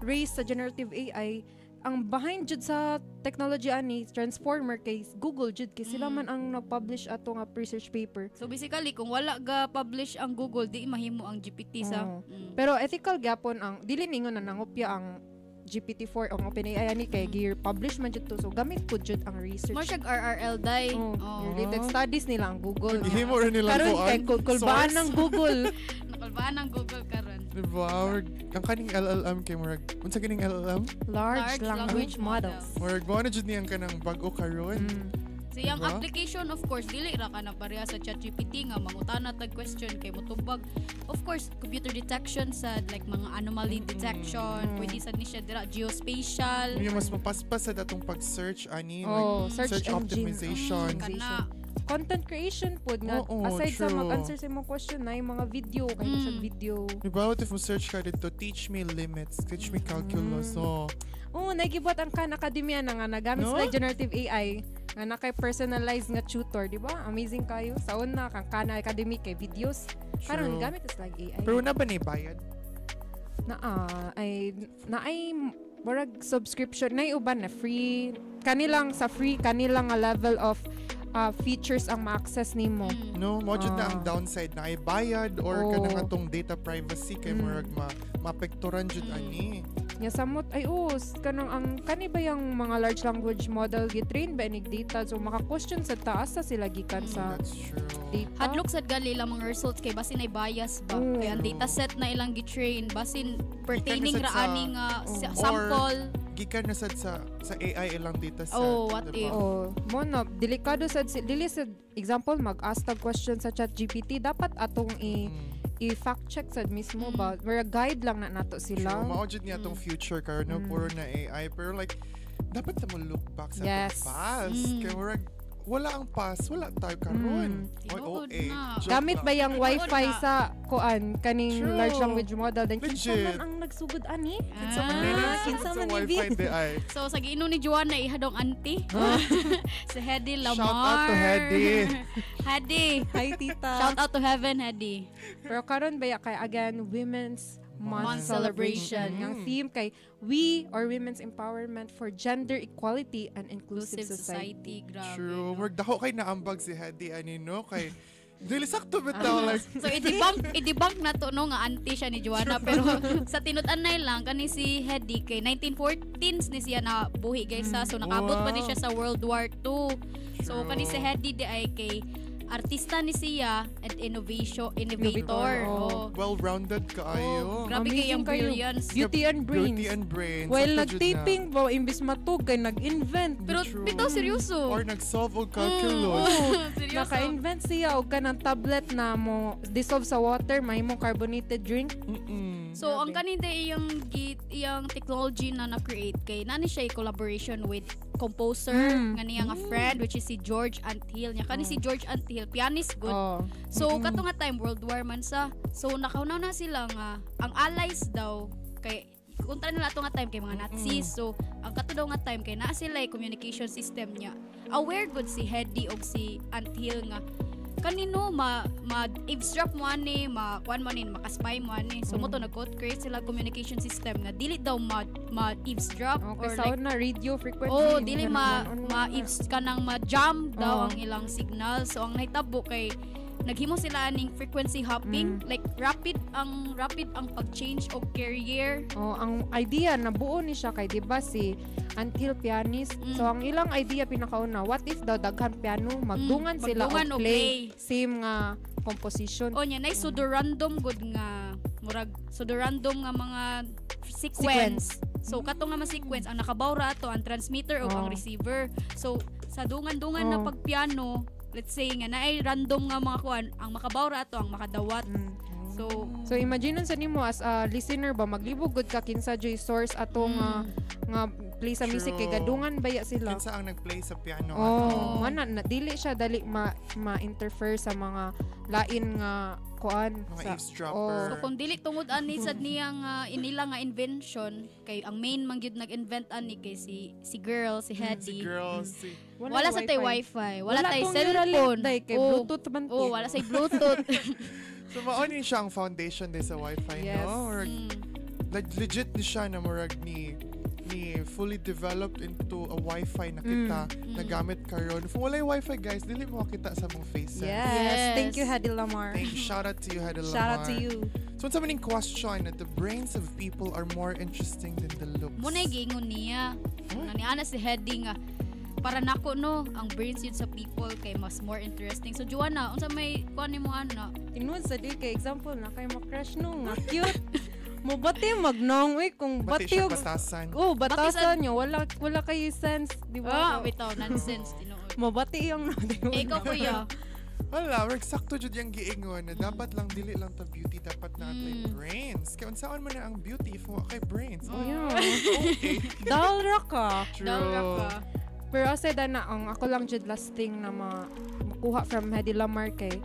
race sa generative AI, ang behind jud sa technology ani transformer kay Google jud kay sila man ang nag-publish ato nga research paper. So basically, kung wala ga publish ang Google, di mahimo ang GPT sa Oo. Mm. Pero ethical gapon ang dili ningon na nangopya ang GPT-4 ang OpenAI ani kay gear publish man jud to so gamit pud jud ang research More siya RRL day. Oh, Oh. related studies nila ang Google. Ihimo rin nila Karon kay kul- kulbaan ng Google. Nakalbaan ang Google karon. Diba? Ang kaning LLM kay murag unsa kaning LLM? Large, language, models. Murag mo na jud niyang kanang bag-o karon. So yung Diba? application of course dili ra ka na pareha sa ChatGPT nga mangutana tag question kay motubag. Of course computer detection sa like mga anomaly detection, pwede sad ni siya dira geospatial. Yung mas mapaspas sa datong pag-search ani Oh, like, search, engine optimization. Kana. Content creation pod nga Oo, aside sa true. mag-answer sa mga question na yung mga video kay Mm. siya video. Diba, what if search ka dito, teach me limits, teach me calculus. So, Oo, nagibot ang Khan Academia na nga nagamit No? sila generative AI nga na kay personalized nga tutor, di ba? Amazing kayo. Sa una kang Khan Academy kay videos. Karon True. gamit is like AI. pero na ba ni bayad? na ah, ay na ay murag subscription na uban na free kanilang sa free kanilang nga level of ah, features ang ma-access nimo. No, mo jud na ang Ah. downside na ay bayad or Oo. kanang atong data privacy kay Mm. murag ma mapekturan jud ani. Nya samot ay us kanang ang kani ba yung mga large language model gitrain ba inig data so maka question sa taas sa sila gikan sa That's true. data. Hadlok sad gali ilang mga results kay basin ay bias ba. Mm. Kaya ang dataset na ilang gi-train basin pertaining ra ani nga Oh. sa- Or- sample. Gikan na sad sa sa AI ilang data set. Oh, what diba? if? Oh, mo na delikado sad si dili sad example mag-ask tag question sa ChatGPT dapat atong i Mm. i-fact check sad mismo ba Where guide lang na nato sila. True. Mao jud niya atong future karon no Mm. puro na AI pero like dapat na mo look back sa Yes. past. Mm. Kay murag wala ang past, wala tayo karon. Mm. OA. na. Gamit ba yung wifi na. sa kuan kaning True. large language model then kinsa man ang nagsugod ani? Kinsa man Ah, nila kinsa man ni. So sa giino ni Joanna ihadong auntie. si Hedy Lamar. Shout out to Hedy. Hedy. Hi tita. Shout out to heaven Hedy. Pero karon ba kay again Women's Month, Month celebration. celebration. Ang Mm. theme kay We or Women's Empowerment for Gender Equality and Inclusive, Inclusive Society. society. Grabe. True. no? Murag dako kay naambag si Hedy ani no kay dili sakto Ah. bitaw like So i-debunk i-debunk na to no nga auntie siya ni Joanna pero sa tinud-anay lang kani si Hedy kay 1914s ni siya na buhi guys sa so nakabot pa ni Wow. siya sa World War II. So kani si Hedy di ay kay artista ni siya and innovation innovator. Oh, Oh. Well-rounded kaayo. Grabe Amazing kayang kayo. brilliance. Beauty and brains. Beauty and brains. While jud nag-taping na. ba, imbis matug kay nag-invent. Pero bitaw seryoso. Or nag-solve og Mm, calculus. oh, seryoso. Naka-invent siya og kanang tablet na mo dissolve sa water, mahimong carbonated drink. So ang kaninde iyang git iyang technology na na-create kay nani siya collaboration with composer Mm. nga niya nga friend which is si George Antil. Nya kani si George Antil pianist good. Oh. So Mm-mm. kato nga time World War man sa. So nakaunaw na sila nga ang allies daw kay kunta nila ato nga time kay mga Nazis. So ang kato daw nga time kay naa sila communication system niya. Aware good si Hedy og si Antil nga kanino ma ma eavesdrop mo ani ma kuan mo ani makaspy mo ani so mo to nag create sila communication system nga dili daw ma ma eavesdrop Okay, or sa like na radio frequency. Oh, dili ma ma na. eaves kanang ma jam Oh. daw ang ilang signal. So ang nahitabo kay naghimo sila aning frequency hopping Mm. like rapid ang rapid ang pag-change og carrier. Oh, ang idea na buo ni siya kay 'di ba si Until pianist. So ang ilang idea pinakauna, what if daw daghan piano magdungan Mm, sila magdungan og play. play. Same nga composition. O nya nay sudo random good nga murag sudo random nga mga sequence. So kato nga mga sequence ang nakabawra ato ang transmitter o ang Oh. receiver. So sa dungan-dungan na Oh. pagpiano, let's say nga naay random nga mga kuan, ang makabawra ato ang makadawat. So So imagine sa nimo as a listener ba maglibog gud ka kinsa joy source ato nga nga play sa music kay True. gadungan baya sila. Kinsa ang nag-play sa piano? Oh, mana na dili siya dali ma ma-interfere sa mga lain nga kuan Mga sa eavesdropper. So kung dili tungod ani sad niya nga inila nga invention kay ang main man gyud nag-invent ani kay si si girl si Hedy. Si girl, si... Wala, sa tay wifi, wala, tay tong cellphone. Day, kay Oh. Bluetooth man Oh, wala say Bluetooth. So maonin siya ang foundation din sa wifi, Yes. no? Or, Mm. leg- legit ni siya na murag ni ni fully developed into a wifi na kita Mm. nagamit karon. Kung wala yung wifi guys, dili mo kita sa mong faces. Yes. Thank you Hedy Lamar. Thank you. Shout out to you, Hedy Shout out to Lamar. you. So, sa maning question that the brains of people are more interesting than the looks. Mo na gingon niya. Nga ni ana si Hedy nga para nako no ang brains yun sa people kay mas more interesting. So Joanna, unsa may kuan nimo ana? Tinuod sa di kay example na kay mo crush no nga cute. mo bati magnong uy kung Bati og batasan. Oh, batasan nyo wala wala kayo sense, di ba? Ah, bitaw nonsense tinuod. Mo bati yung no, di ba? Eh, ikaw kuya. Wala, work sakto jud yung giingon na dapat lang dili lang ta beauty, dapat na Mm. tay brains. Kaya unsaon man na ang beauty if mo kay brains? Oh, yeah. okay. Dalra ka. True. Dalra ka. Pero sa na ang ako lang jud last thing na ma makuha from Hedy Lamar kay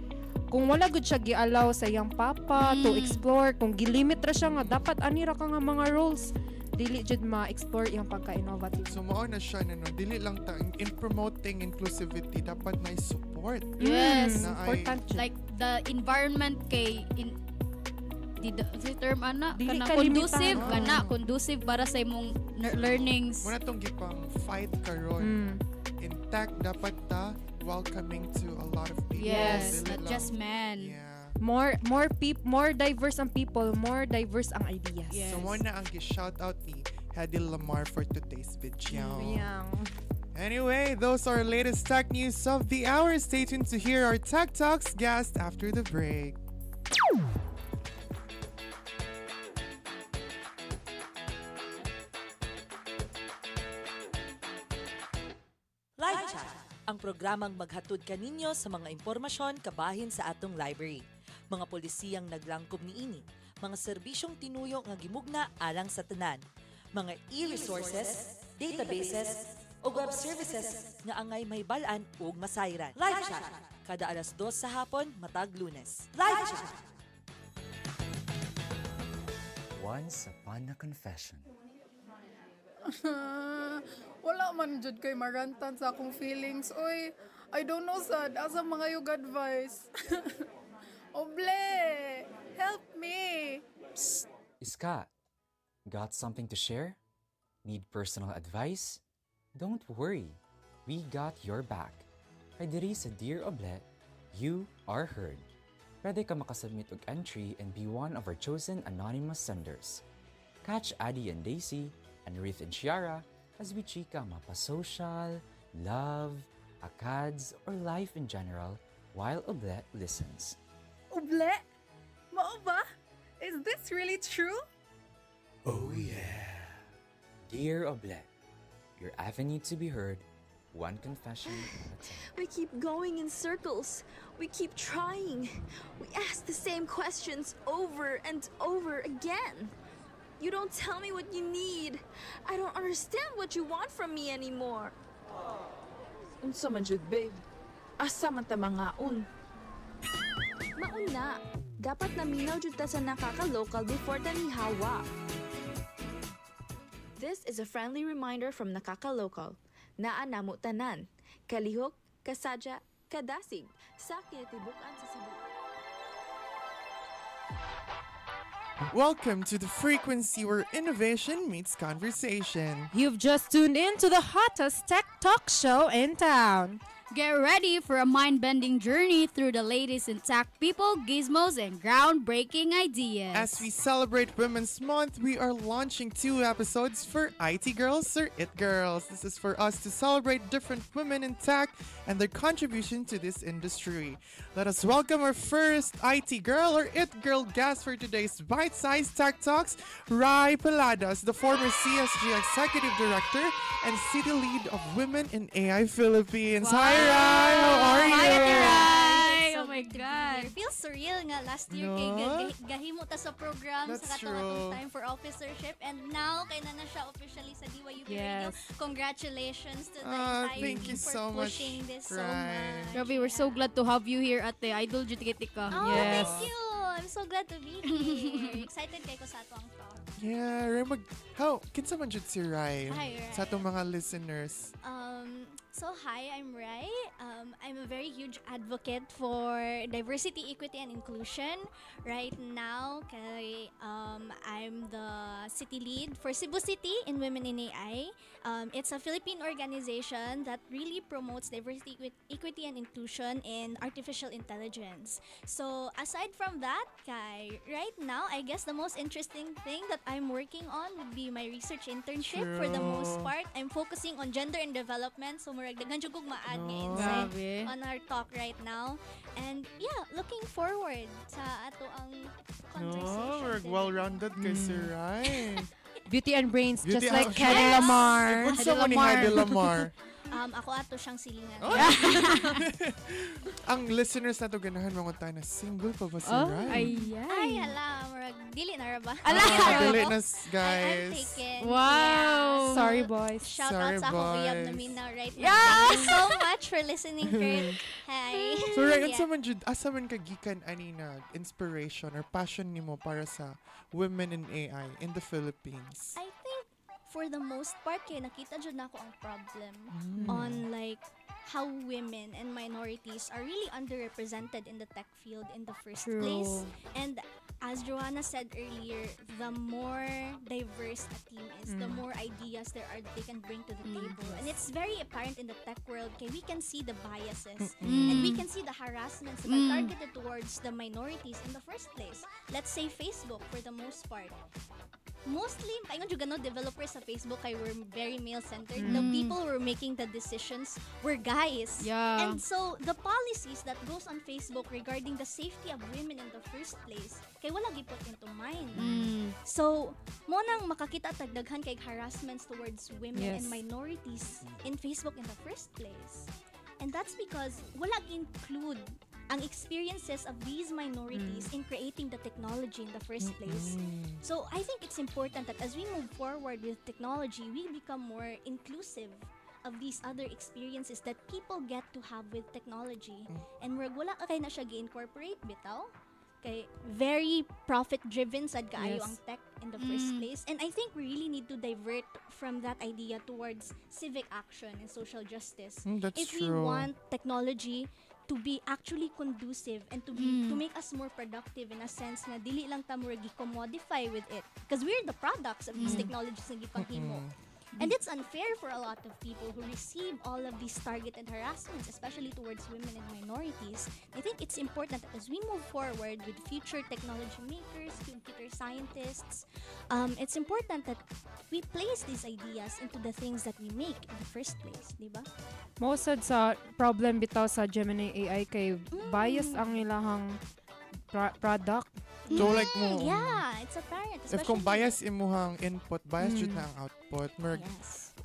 kung wala gud siya gi-allow sa iyang papa to Mm. explore, kung gilimit ra siya nga dapat ani ra ka nga mga roles, dili jud ma-explore iyang pagka-innovative. So mao na siya na no, dili lang ta in promoting inclusivity dapat na support. Yes. Na ay- Important jud. like the environment kay in di the, si term ana Dili kana ka conducive limitahan. kana conducive para sa imong learnings. Muna tong gipang fight karon. Mm. Intact dapat ta welcoming to a lot of people. Yes, Dili not lang- just men. Yeah. More more peop more diverse ang people, more diverse ang ideas. Yes. So mo na ang gi-shout out ni Hedy Lamar for today's video. Mm, Yang. Anyway, those are our latest tech news of the hour. Stay tuned to hear our Tech Talks guest after the break. Ang programang maghatod kaninyo sa mga impormasyon kabahin sa atong library. Mga polisiyang naglangkob niini, mga serbisyong tinuyo nga gimugna alang sa tanan, mga e-resources, databases, o web services nga angay may balaan ug masayran. Live Chat, kada alas 2 sa hapon matag Lunes. Live Chat. Once upon a confession. Wala man jud kay marantan sa akong feelings. Oy, I don't know sad. Asa mga yung advice? Oble, help me. Iska, got something to share? Need personal advice? Don't worry, we got your back. Kay diri sa Dear Oblet, you are heard. Pwede ka makasubmit og entry and be one of our chosen anonymous senders. Catch Addie and Daisy, and Ruth and Shiara as we chika mapa social, love, akads, or life in general while Oblet listens. Uble? Mao ba? Is this really true? Oh, yeah. Dear Oblet, your avenue to be heard, one confession at a time. We keep going in circles. We keep trying. We ask the same questions over and over again. You don't tell me what you need. I don't understand what you want from me anymore. Unsa man jud, babe? Asa man ta mangaon? Mauna, dapat naminaw jud ta sa nakaka-local before ta hawa. This is a friendly reminder from Nakaka-Local. Naa namo tanan. Kalihok, kasadya, kadasig. Sa kinatibukan sa Cebu. Welcome to the frequency where innovation meets conversation. You've just tuned in to the hottest tech talk show in town. Get ready for a mind bending journey through the latest in tech people, gizmos, and groundbreaking ideas. As we celebrate Women's Month, we are launching two episodes for IT Girls or It Girls. This is for us to celebrate different women in tech and their contribution to this industry. Let us welcome our first IT Girl or It Girl guest for today's bite sized Tech Talks, Rai Paladas, the former CSG Executive Director and City Lead of Women in AI Philippines. Hi, Rai! How are you? Hi, Ate Rai! So Oh my to God. here. Feels surreal nga last year No? kay ga- ga- gahimo ta sa program That's sa katong atong true. time for officership and now kay na na siya officially sa DYUP Yes. Radio. Congratulations to the Ah, entire thank team you for so much, pushing this so Rai. much. Grabe, we're so glad to have you here, Ate. Idol jud kita ka. Oh, Yes. thank you. I'm so glad to be here. Excited kay ko sa ato ang talk. Yeah, Rai, mag... How? Kinsa man jud si Rai? Hi, Rai. Sa atong mga listeners. Um, so hi, I'm Rai. Um, I'm a very huge advocate for diversity, equity, and inclusion. Right now, kay, um, I'm the city lead for Cebu City in Women in AI. Um, it's a Philippine organization that really promotes diversity, equity, and inclusion in artificial intelligence. So aside from that, kay, right now, I guess the most interesting thing that I'm working on would be my research internship for the most part. I'm focusing on gender and development. So murag daghan jud kog maad nga No. insight Grabe. on our talk right now. And yeah, looking forward sa ato ang conversation. No, we're today. well-rounded kay Mm. Rai. Beauty and brains, Beauty just like Yes! Lamar. Ni Heidi Lamar? Um, ako ato siyang silingan. Oh. Ang listeners na to ganahan mga tayo na single pa ba si Oh, Rai? ayan. Ay, hala, murag dili na ba? Ala, Dili dili na guys. I'm taken. Wow. Yeah. Sorry, boys. Shout Sorry, out sa akong uyab na boys. mina right now. Yeah. Thank you so much for listening, Kurt. Hi. So Rai, Yeah. unsa man asa man ka gikan ani na inspiration or passion nimo para sa women in AI in the Philippines? I think for the most part kay nakita jud nako ang problem Mm. on like how women and minorities are really underrepresented in the tech field in the first True. place. And as Joanna said earlier, the more diverse a team is, the Mm. more ideas there are that they can bring to the Mm. table. And it's very apparent in the tech world, kay we can see the biases Mm. and we can see the harassments that Mm. are targeted towards the minorities in the first place. Let's say Facebook for the most part. Mostly, paingon jud no developers sa Facebook kay were very male-centered. The Mm. people who were making the decisions were guys. Yeah. And so, the policies that goes on Facebook regarding the safety of women in the first place, kay wala gipot into mind. Mm. So, mo nang makakita tagdaghan kay harassments towards women Yes. and minorities in Facebook in the first place. And that's because wala include ang experiences of these minorities in creating the technology in the first place. So, I think it's important that as we move forward with technology, we become more inclusive of these other experiences that people get to have with technology. And murag wala ka kay na siya gi-incorporate bitaw kay very profit driven sad kaayo Yes. ang tech in the first Mm. place and I think we really need to divert from that idea towards civic action and social justice Mm, that's if we want technology to be actually conducive and to be Mm. to make us more productive in a sense na dili lang ta murag gi-commodify with it because we're the products of these Mm. technologies na gipanghimo And it's unfair for a lot of people who receive all of these targeted harassments, especially towards women and minorities. I think it's important that as we move forward with future technology makers, computer scientists, um, it's important that we place these ideas into the things that we make in the first place, di ba? Mosad sa problem bitaw sa Gemini AI kay bias ang ilahang pra- product. So like mo, Mm, Yeah, it's apparent. if kung bias imuhang input, bias jud Mm. na ang output. Mer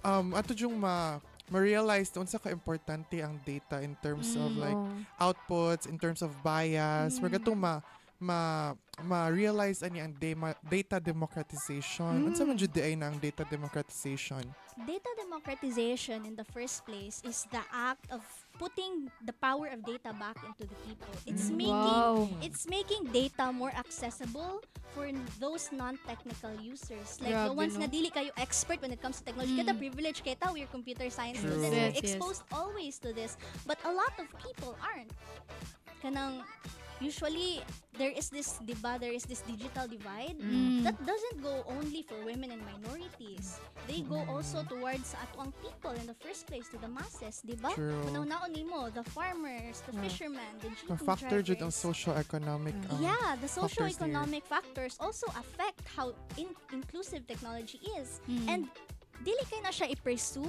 um ato yung ma ma-realize unsa ka importante ang data in terms of Mm, like oo. outputs, in terms of bias. Mer gatong ma ma ma-realize ani ang dema, data democratization. Unsa man jud ay ang data democratization? Data democratization in the first place is the act of putting the power of data back into the people. It's Mm. making Wow. it's making data more accessible for those non-technical users. Like the Grabe, ones no? na dili kayo expert when it comes to technology. Mm. Kita privilege kita, we're computer science True. students. Yes, We're yes. exposed always to this. But a lot of people aren't. Kanang usually there is this diba there is this digital divide Mm. that doesn't go only for women and minorities they go also towards sa atuang people in the first place to the masses diba True. Kunaw-naon nimo the farmers the Yeah. fishermen the Ang jeepney factor jud ang drivers. socio-economic um, yeah, the factors there. socio-economic factors also affect how in- inclusive technology is. Mm. And dili kay na siya i-pursue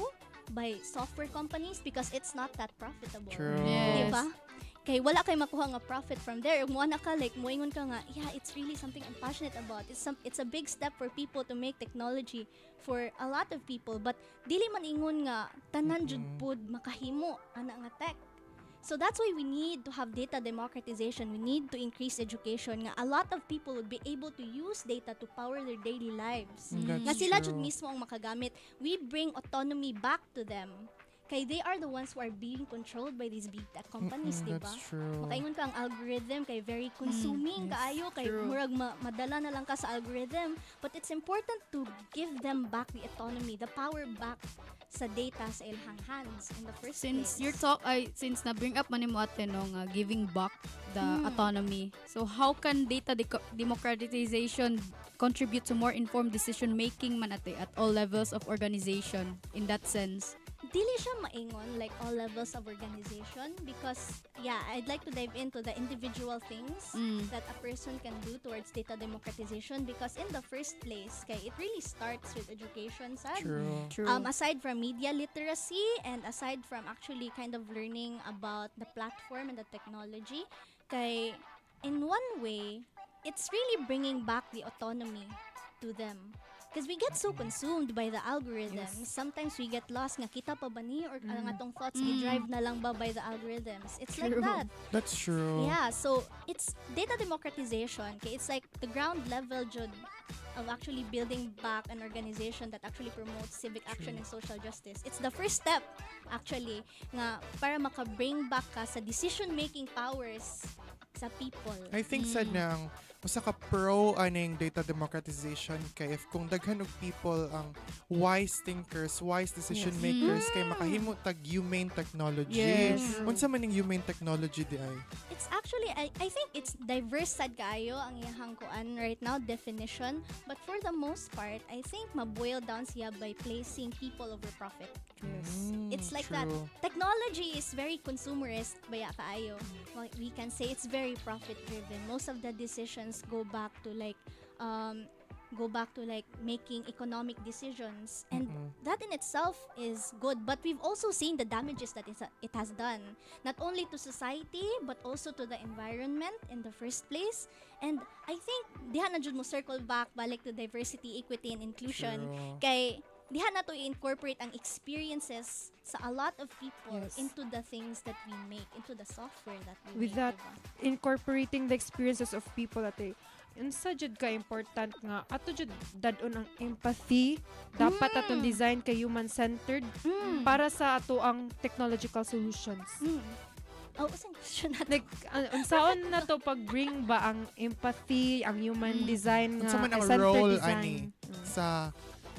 by software companies because it's not that profitable. True. Yes. Diba? Kay wala kay makuha nga profit from there. Mo na ka like moingon ka nga, yeah, it's really something I'm passionate about. It's some it's a big step for people to make technology for a lot of people, but dili man ingon nga tanan jud pud makahimo ana nga tech. So that's why we need to have data democratization. We need to increase education. Nga a lot of people would be able to use data to power their daily lives. Mm, that's Nga sila jud mismo ang makagamit. We bring autonomy back to them. Kay they are the ones who are being controlled by these big tech companies, Mm-mm, di ba? Makaingon ka ang algorithm kay very consuming yes, kaayo kay true. murag ma- madala na lang ka sa algorithm but it's important to give them back the autonomy the power back sa data sa ilang hands in the first Since place your talk ay since na bring up man mo ate no nga giving back the Mm. autonomy. So how can data deco- democratization contribute to more informed decision making man ate at all levels of organization in that sense? Dili siya maingon like all levels of organization because yeah I'd like to dive into the individual things Mm. that a person can do towards data democratization because in the first place kay it really starts with education sad True. True. um, aside from media literacy and aside from actually kind of learning about the platform and the technology kay in one way it's really bringing back the autonomy to them because we get so consumed by the algorithms sometimes we get lost nga kita pa ba ni or ang atong thoughts Mm. i-drive na lang ba by the algorithms it's like True. that That's true. yeah, so it's data democratization. Okay, it's like the ground level jud of actually building back an organization that actually promotes civic action and social justice. It's the first step actually nga para maka-bring back ka sa decision making powers sa people. I think Mm. sad nang usa ka pro aning data democratization kay if kung daghan og people ang wise thinkers, wise decision Yes. makers kay Mm. makahimo tag humane technology. Yes. Unsa man ning humane technology di ay? It's actually I, I think it's diverse sad kaayo ang iyahang kuan right now definition, but for the most part, I think ma-boil down siya by placing people over profit. Mm, It's like that. true. Technology is very consumerist baya kaayo. Well, we can say it's very profit driven. Most of the decisions go back to like um go back to like making economic decisions and Mm-mm. that in itself is good but we've also seen the damages that it has done not only to society but also to the environment in the first place and i think diha na jud mo circle back balik to diversity equity and inclusion True. kay diha na to i-incorporate ang experiences sa a lot of people Yes. into the things that we make into the software that we With make that, diba? incorporating the experiences of people ate unsa jud ka important nga ato jud dadon ang empathy dapat atong Mm. design kay human centered Mm. para sa ato ang technological solutions Mm. Oh, usang question natin. like an- unsaon na to pag bring ba ang empathy ang human Mm. design nga Unsa man ang role design ani Mm. sa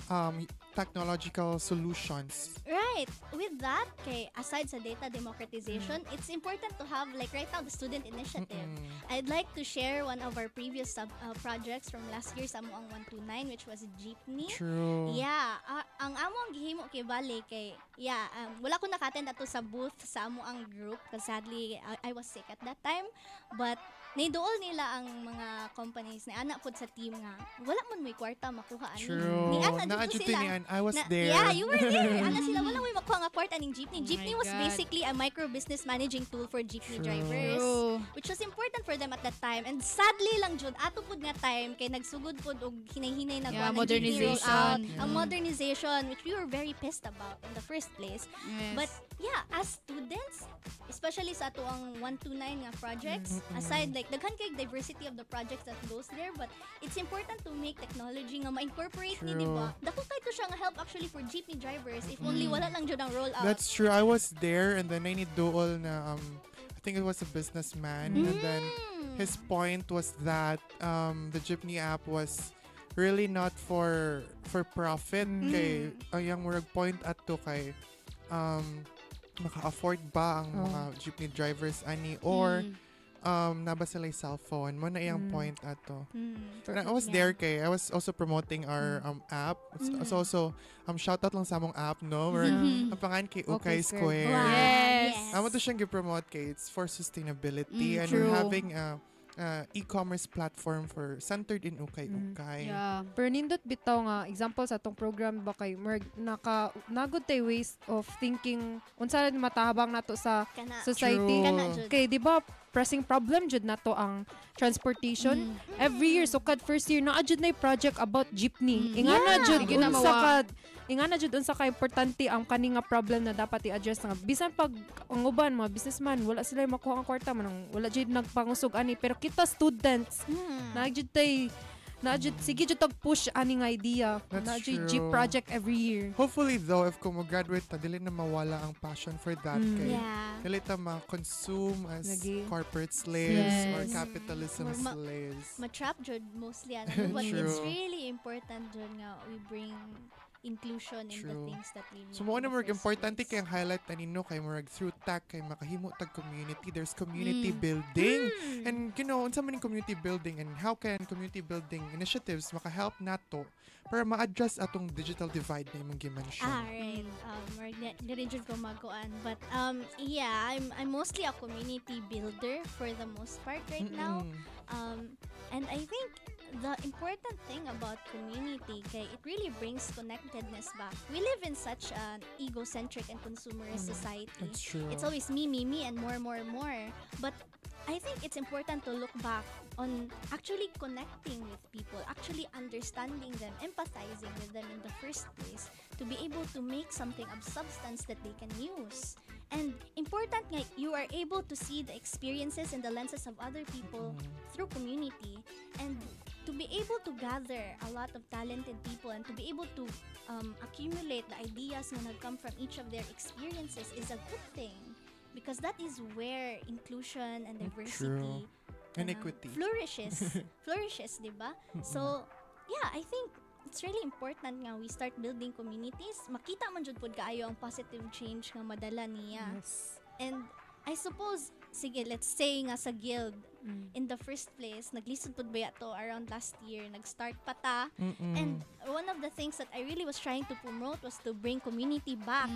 um technological solutions. Right. With that, okay, aside sa data democratization, it's important to have like right now the student initiative. I'd like to share one of our previous sub, uh, projects from last year sa Amuang 129 which was Jeepney. True. Yeah, ah, ang amo ang gihimo kay Bale kay yeah, um, wala ko nakaten ato sa booth sa amo ang group because sadly I, I was sick at that time. But Naidool nila ang mga companies ni ana pod sa team nga wala man may kwarta makuha ani. True. Ni ana ko sila. ni. I was Na- there. Yeah, you were there. ana sila wala may makuha nga kwarta ning jeepney. Oh Jeepney was God. basically a micro business managing tool for jeepney True. drivers True. which was important for them at that time. And sadly lang jud ato pud nga time kay nagsugod pud og hinay-hinay na Yeah, kuha ng jeepney rollout. modernization. Ang modernization which we were very pissed about in the first place. Yes. But yeah, as students, especially sa ato ang 129 nga projects, Mm-mm. aside like daghan kay diversity of the projects that goes there, but it's important to make technology nga ma-incorporate ni, True. di ba? Dako kay to siya nga help actually for jeepney drivers if only Mm. wala lang jud ang rollout. That's true. I was there and then I need dool na um I think it was a businessman and then Mm. his point was that um the jeepney app was really not for for profit Mm. kay ang yung murag point ato kay um maka-afford ba ang Oh. mga jeepney drivers ani or Mm. Um naba sila yung cellphone mo na iyang Mm. point ato Mm. And I was Yeah. there kay I was also promoting our um app. It's Mm. it's also um shout out lang sa among app no. We're Mhm. ang pangalan kay Okay Okay Square. Square. Wow. Yes. Amo to siyang gi-promote kay it's for sustainability Mm, and true. we're having a, a e-commerce platform for centered in Ukay Mm. Ukay. Yeah. Pero nindot bitaw nga example sa atong program ba kay merg naka nagod tay ways of thinking unsa rin matahabang nato sa Kana. society. Kana kay di ba pressing problem jud nato ang transportation every year so kad first year naa jud nay project about jeepney Mm. ingana Yeah. jud unsa kad ingana jud unsa ka importante ang kani nga problem na dapat i-address nga bisan pag ang uban mga businessman wala sila makuha ang kwarta man wala jud nagpangusog ani pero kita students Mm. na jud tay na jud sige jud tag push ani nga idea That's na jud jeep project every year Hopefully though if kung graduate ta dili na mawala ang passion for that Mm. kay Yeah. dili ta ma-consume as Lagi. corporate slaves or Yes. capitalism Ma- slaves. Ma-trap jud mostly ano but it's really important jud nga we bring inclusion in the True. things that we need. So mo na the murag importante kay highlight na nino kay murag through tech kay makahimo tag community. There's community Mm. building. Mm. And you know, unsa man community building and how can community building initiatives maka-help nato para ma-address atong digital divide na imong gimension. Ah, right. Um, or di- dili jud ko magkuan. But um, yeah, I'm I'm mostly a community builder for the most part right now. Mm-mm. Um, and I think the important thing about community, kay it really brings connectedness back. We live in such an egocentric and consumerist Mm, society. That's true. It's always me, me, me, and more, more, more. But I think it's important to look back on actually connecting with people, actually understanding them, empathizing with them in the first place, to be able to make something of substance that they can use. And important nga, you are able to see the experiences and the lenses of other people through community and to be able to gather a lot of talented people and to be able to um, accumulate the ideas na nag-come from each of their experiences is a good thing because that is where inclusion and diversity And uh, equity. flourishes flourishes di ba? So yeah I think it's really important nga we start building communities. Makita man jud pud kaayo ang positive change nga madala niya. And I suppose sige let's say nga sa guild Mm. in the first place naglisod pud ba to around last year nag-start pa ta Mm-mm. and one of the things that I really was trying to promote was to bring community back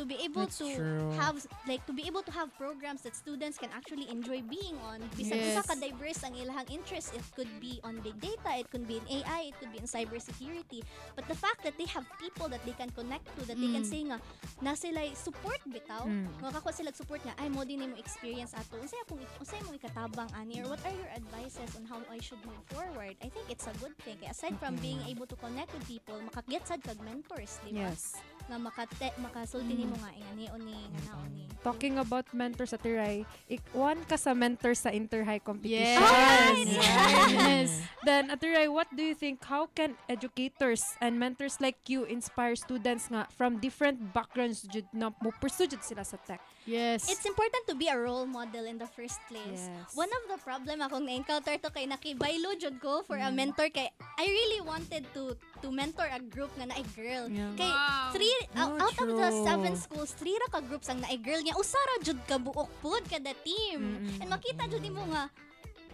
to be able That's to true. have like to be able to have programs that students can actually enjoy being on bisan Yes. ka diverse ang ilahang interest it could be on big data it could be in AI it could be in cybersecurity but the fact that they have people that they can connect to that they can Mm. say nga na sila support bitaw Mm. makakakuha sila support nga ay mo din mo experience ato unsay akong unsay mo ikatabang or what are your advices on how I should move forward I think it's a good thing Kaya aside from being Mm-mm. able to connect with people makaget sad kag mentors di ba Yes. nga makate makasulti Mm. nimo nga ingani oni nga naon ni Talking about mentors sa Tiray, ik- one ka sa mentors sa inter-high competition. Yes. Yes. Then, Atiray, what do you think, how can educators and mentors like you inspire students nga from different backgrounds jud na mo pursue jud sila sa tech? Yes. It's important to be a role model in the first place. Yes. One of the problem akong na-encounter to kay nakibaylo jud ko for a Mm. mentor kay I really wanted to to mentor a group nga naay girl. Yeah. Kay Wow. three out, Oh, out of the true. seven schools, three ra ka groups ang naay girl niya. Usara jud ka buok pod kada team. Mm-mm. And makita jud mo nga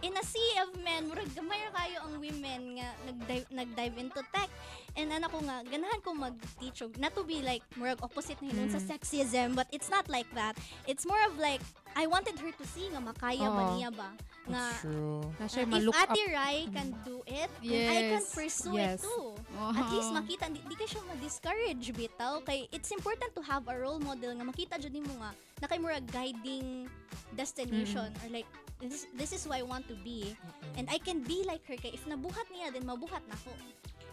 in a sea of men, murag gamay kayo ang women nga nag-dive, nag-dive into tech. And ano ko nga, ganahan ko mag-teach og not to be like murag opposite na hinon sa Mm. sexism, but it's not like that. It's more of like I wanted her to see nga makaya ba Oo. niya ba? Nga True. Na siya uh, if ma-look Ate up. Rai can do it, then I can Yes. pursue Yes. it too. At least makita, di, di ka siya ma-discourage bitaw. Kay it's important to have a role model nga makita jud nimo nga na kay mura guiding destination or like this, this is who I want to be. And I can be like her kay if nabuhat niya then mabuhat na ko.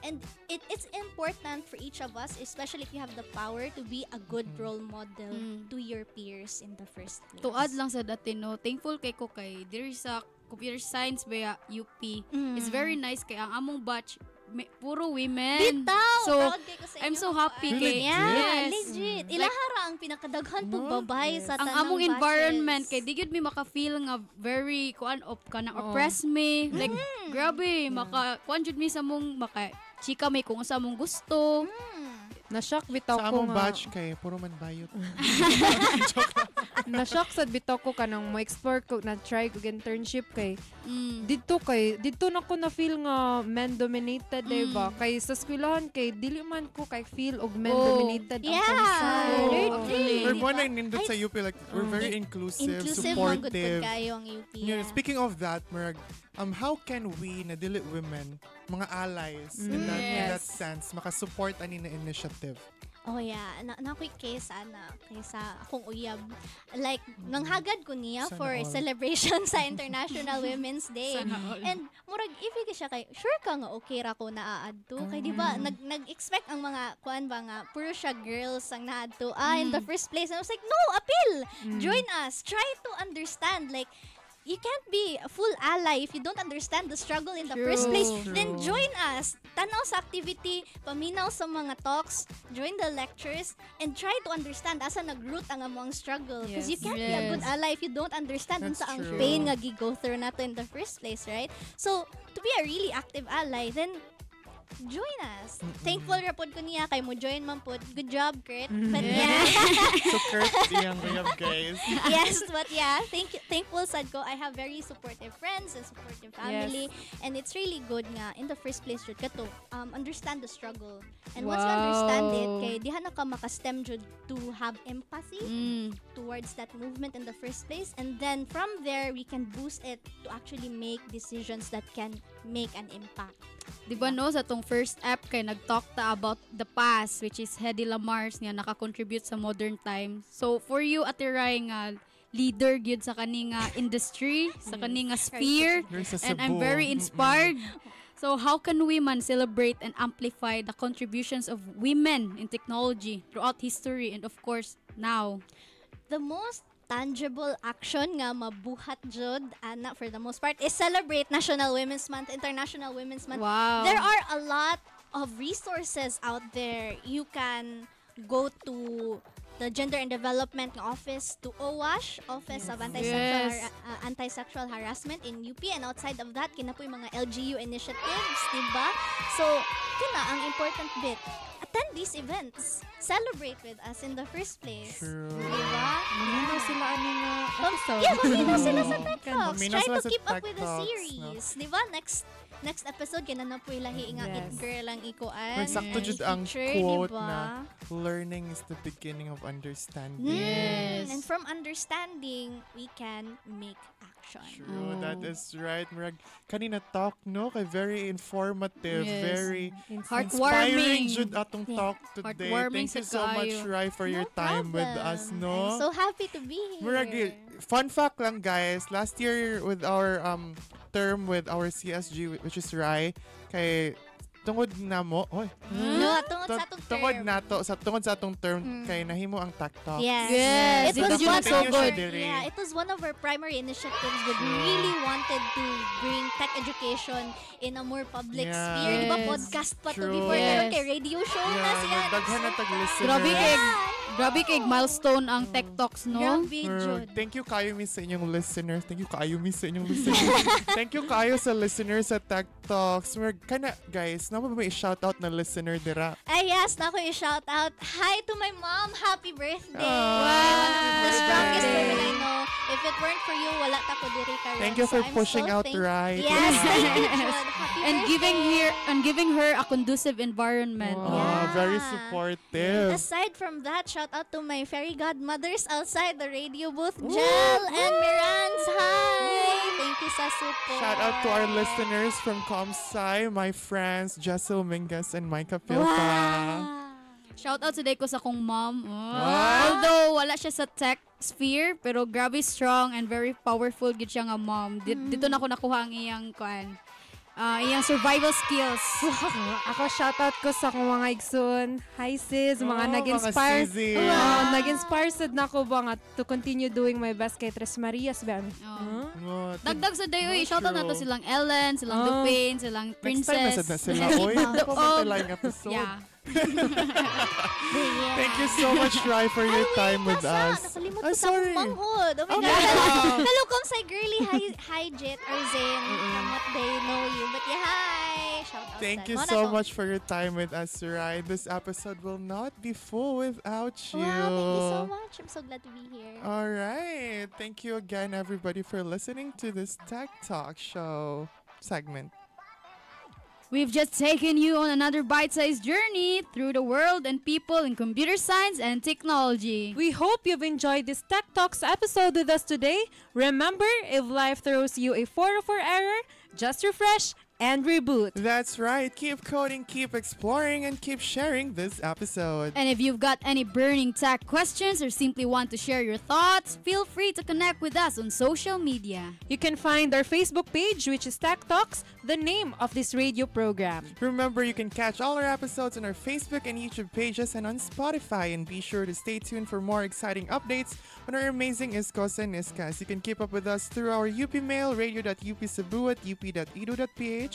And it, it's important for each of us, especially if you have the power to be a good role model Mm. to your peers in the first place. To add lang sa dati no, thankful kay ko kay diri sa computer science ba UP. Mm. It's very nice kay ang among batch may, puro women. Bitaw! So sa I'm so happy Kuan. kay Yeah, Yes. legit. Like, Ilahara ang pinakadaghan pug babay sa ang tanang among batches. environment kay di gyud mi maka-feel nga very kuan op ka na oppress me like Mm. grabe maka kuan jud mi sa mong maka chika may kung sa mong gusto Na-shock bitaw Sa ko among nga. batch kay puro man bayot. Na-shock sad bitaw ko kanang mo-explore ko na try ko internship kay dito kay dito na ko na feel nga men dominated mm. diba kay sa eskwelahan kay dili man ko kay feel og men Oh. dominated ang Yeah, Oo. really- We're one ba? na nindot sa UP like we're very inclusive, Inclusive man gud supportive. pud kayo ang UP. Yeah, yeah. speaking of that, Murag, um, how can we na dili women, mga allies in, Mm. that, in that Yes. sense, makasupport ani na initiative? Oh yeah, na, na quick case ana kaysa akong uyab. Like nang hagad ko niya Sana for all. celebration sa International Women's Day. Sana all. And murag ibig siya kay sure ka nga okay ra ko naaadto kay di ba nag nag-expect ang mga kuan ba nga puro siya girls ang naadto. Ah in the Mm. first place and I was like no appeal. Mm. Join us. Try to understand like you can't be a full ally if you don't understand the struggle in the first True. place. True. Then join us. Tanaw sa activity, paminaw sa mga talks, join the lectures, and try to understand asa nag-root ang among struggle. Because you Yes. can't be a good Yes. ally if you don't understand That's unsa ang pain nga gi-go through nato in the first place, right? So, to be a really active ally, then join us. Thankful ra pod ko niya kay mo join man pod. Good job, Kurt. But yeah. so Kurt, iyang iyang guys. yes, but yeah, thank thankful sad ko. I have very supportive friends and supportive family, and it's really good nga in the first place jud kato um understand the struggle. And once you understand it, Wow. kay diha na ka maka-stem jud to have empathy Mm. towards that movement in the first place, and then from there we can boost it to actually make decisions that can make an impact. Di ba no, sa tong first app kay nag-talk ta about the past, which is Hedy Lamar's nga naka-contribute sa modern times. So, for you, Ate Rai, nga leader gyud sa kaning nga industry, sa kaning nga sphere, and I'm very inspired. So, how can we man celebrate and amplify the contributions of women in technology throughout history and of course, now? the most tangible action nga mabuhat jud ana for the most part is celebrate National Women's Month, International Women's Month. Wow. There are a lot of resources out there. You can go to the Gender and Development Office to OWASH, Office of Anti-Sexual, Yes. Har- uh, Anti-Sexual Harassment in UP and outside of that kina po yung mga LGU initiatives, diba? So, kina ang important bit. Attend these events. Celebrate with us in the first place. True. Diba? Maminaw sila ani nga episode. Yeah, maminaw sila sa Tech Talks. Try to keep up with the series. Di ba? Next next episode, kina na po ilahi nga it Yes. girl ang ikuan. And jud ang quote diba? na learning is the beginning of understanding. Mm, And from understanding, we can make action. True, that is right. Murag, kanina talk, no? Kay very informative, Yes. very Heartwarming. inspiring jud atong Yeah. talk today. Heartwarming Thank you so much. Rai, for your time with us, I'm no? so happy to be here. Murag, fun fact lang, guys. Last year, with our um term with our CSG, which is Rai, kay tungod na mo, oy, No, tungod sa atong tungod term. nato sa tungod sa atong term Mm. kay nahimo ang Tak Talk. Yes. Yes, It it was was one so good. yeah, it was one of our primary initiatives that really wanted to bring tech education in a more public Yeah. sphere. Di ba Yes. podcast pa to True. before Yes. pero kay radio show na Yeah, siya. daghan na tag listeners. Grabe Yeah. Grabe kay milestone ang Tech Talks, no? Or, thank you kayo mi sa inyong listeners. Thank you kayo mi sa inyong listeners. thank you kayo sa listeners sa Tech Talks. Mer kana guys, na ba may shoutout na listener dira? Ay, yes, na ako i-shout out. Hi to my mom. Happy birthday. Ah, The strongest woman I know. If it weren't for you, wala ta ko diri karon. Thank you So for I'm pushing so out thank- right. Yes, Jud. Happy and giving her and giving her a conducive environment. Ah, very supportive. Aside from that, shout out to my fairy godmothers outside the radio booth, Jel and Mirans. Hi! Thank you sa support. Shout out to our listeners from Comsci, my friends Jessel Mingus and Micah Pilpa. Shout out today ko sa kong mom. Oh. Wow. Although wala siya sa tech sphere, pero grabe strong and very powerful gid siya nga mom. Di- Mm. Dito na ko nakuha ang iyang kuan. Ah, iyang survival skills. Ako shoutout ko sa akong mga igsoon. Hi sis, mga Oh, nag-inspire. mga sisi. Oh, nag-inspire sad na ko ba nga to continue doing my best kay Tres Marias ba? Oh, Dagdag sa dayo, shout out na to silang Ellen, silang Oh. Dupin, silang Next Princess. time nasad na sila. Oy, The- papuntalang episode. Yeah. Thank you so much, Rai, for your time with us. I'm ko sa akong sorry. Oh my Oh God. Hello, kung sa girly hi, hi Jet or Zen. Kamot they know you. But yeah, hi. Shout out Thank you so to. much for your time with us, Rai. This episode will not be full without you. Wow, thank you so much. I'm so glad to be here. All right. Thank you again, everybody, for listening to this Tech Talk show segment. We've just taken you on another bite-sized journey through the world and people in computer science and technology. We hope you've enjoyed this Tech Talks episode with us today. Remember, if life throws you a 404 error, just refresh and reboot. That's right. Keep coding, keep exploring, and keep sharing this episode. And if you've got any burning tech questions or simply want to share your thoughts, feel free to connect with us on social media. You can find our Facebook page, which is Tech Talks, the name of this radio program. Remember, you can catch all our episodes on our Facebook and YouTube pages and on Spotify. And be sure to stay tuned for more exciting updates on our amazing Iskos and Iskas. You can keep up with us through our UP mail, radio.upcebu at up.edu.ph,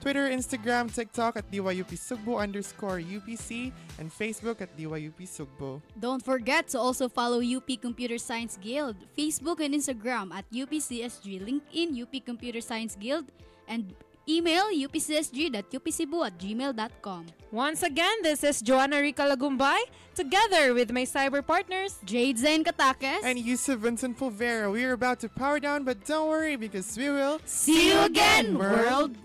Twitter, Instagram, TikTok at DYUP Sugbo underscore UPC, and Facebook at DYUP Sugbo. Don't forget to also follow UP Computer Science Guild, Facebook and Instagram at UPCSG, LinkedIn UP Computer Science Guild, and email upcsg.upcbu at gmail.com. Once again, this is Joanna Rica Lagumbay, together with my cyber partners, Jade Zen Katakes, And Yusuf Vincent Pulvera. We are about to power down, but don't worry because we will See you again, world!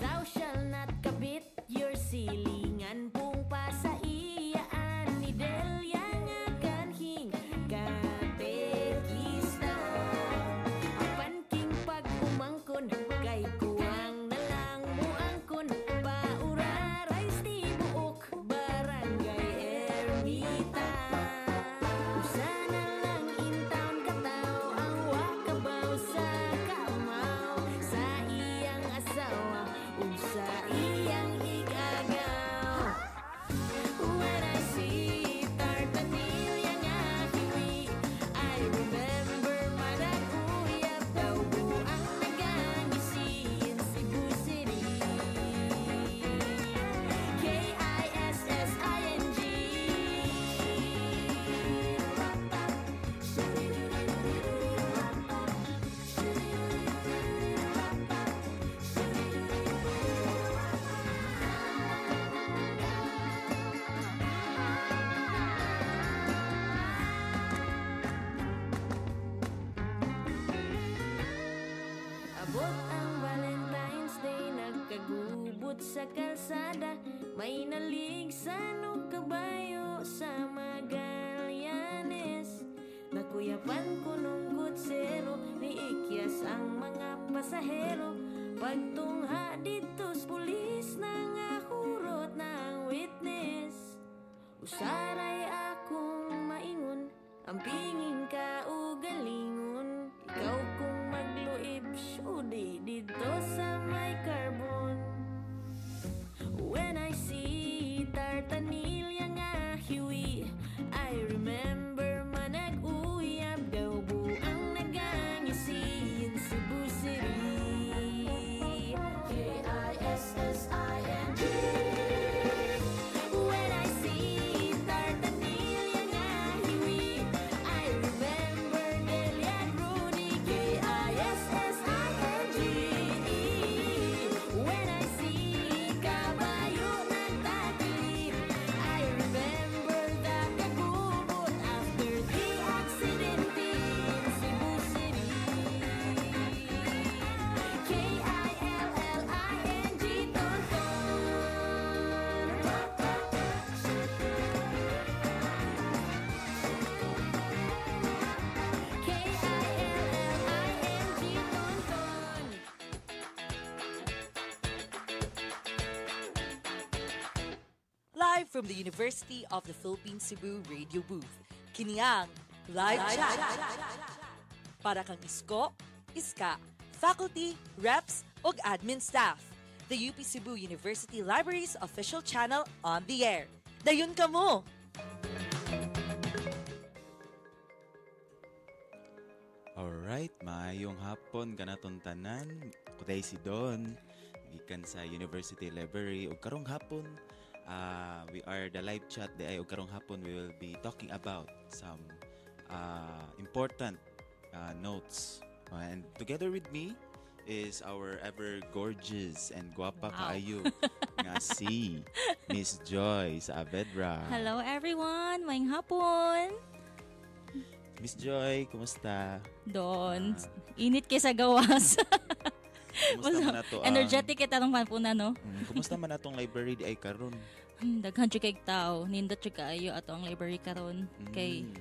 Thou shall not kabit your silingan kalsada May nalig sa kabayo sa Magallanes. Nakuyapan ko nung gutsero Ni ikyas ang mga pasahero. Pagtungha dito s pulis na nga hurot ng witness. Usaray akong maingon Ang pingin ka ugalingon. Ikaw kung magluib Syudi dito sa may carbon Live from the University of the Philippines Cebu Radio Booth, Kiniang Live Chat. Para kang isko, iska, faculty, reps, ug admin staff. The UP Cebu University Library's official channel on the air. Dayon ka mo! Alright, maayong hapon kanaton tanan. Kuday si Don, gikan sa University Library ug karong hapon uh, we are the live chat di ay karong hapon we will be talking about some uh, important uh, notes. Uh, and together with me is our ever gorgeous and guapa Wow. kaayo nga si Miss Joy sa Avedra. Hello everyone, maing hapon. Miss Joy, kumusta? Don, init kay sa gawas. Kumusta man ato ang- Energetic kita nung panpuna, no? Mm, kumusta man atong library di ay karon? Hmm, Daghan kay tao, nindot siya kaayo ato ang library karon kay Mm.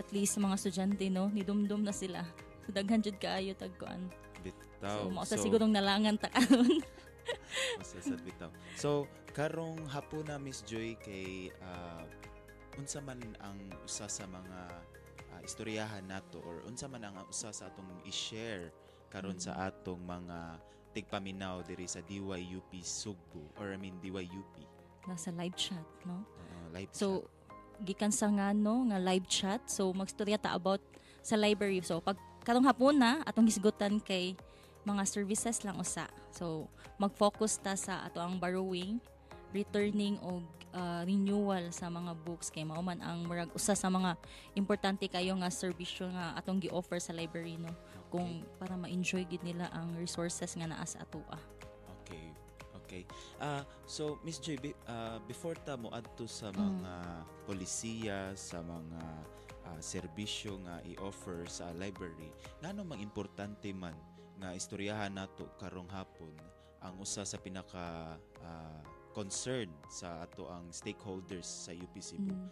at least mga estudyante no, nidumdum na sila. So daghan jud kaayo tagkuan. Bitaw. So mao sa sigurong nalangan ta karon. Masasad bitaw. So, karong hapon na Miss Joy kay ah, unsa man ang usa sa mga ah, istoryahan nato or unsa man ang usa sa atong i-share karon sa atong mga tigpaminaw diri sa DYUP Sugbo or I mean DYUP. Nasa live chat, no? Uh, live So gikan sa nga no nga live chat. So magstorya ta about sa library. So pag karong hapon na atong hisgutan kay mga services lang usa. So mag-focus ta sa ato ang borrowing, returning o renewal sa mga books kay mao man ang murag usa sa mga importante kayo nga serbisyo nga atong gi-offer sa library no kung para ma-enjoy gid nila ang resources nga naa sa atoa. Okay. Okay. Ah, so Miss Joy, be- ah, before ta mo adto sa Mm. mga polisiya, sa mga ah, serbisyo nga i-offer sa library, ngano mang importante man nga istoryahan nato karong hapon ang usa sa pinaka ah, concern sa ato ang stakeholders sa UP Cebu. Mm.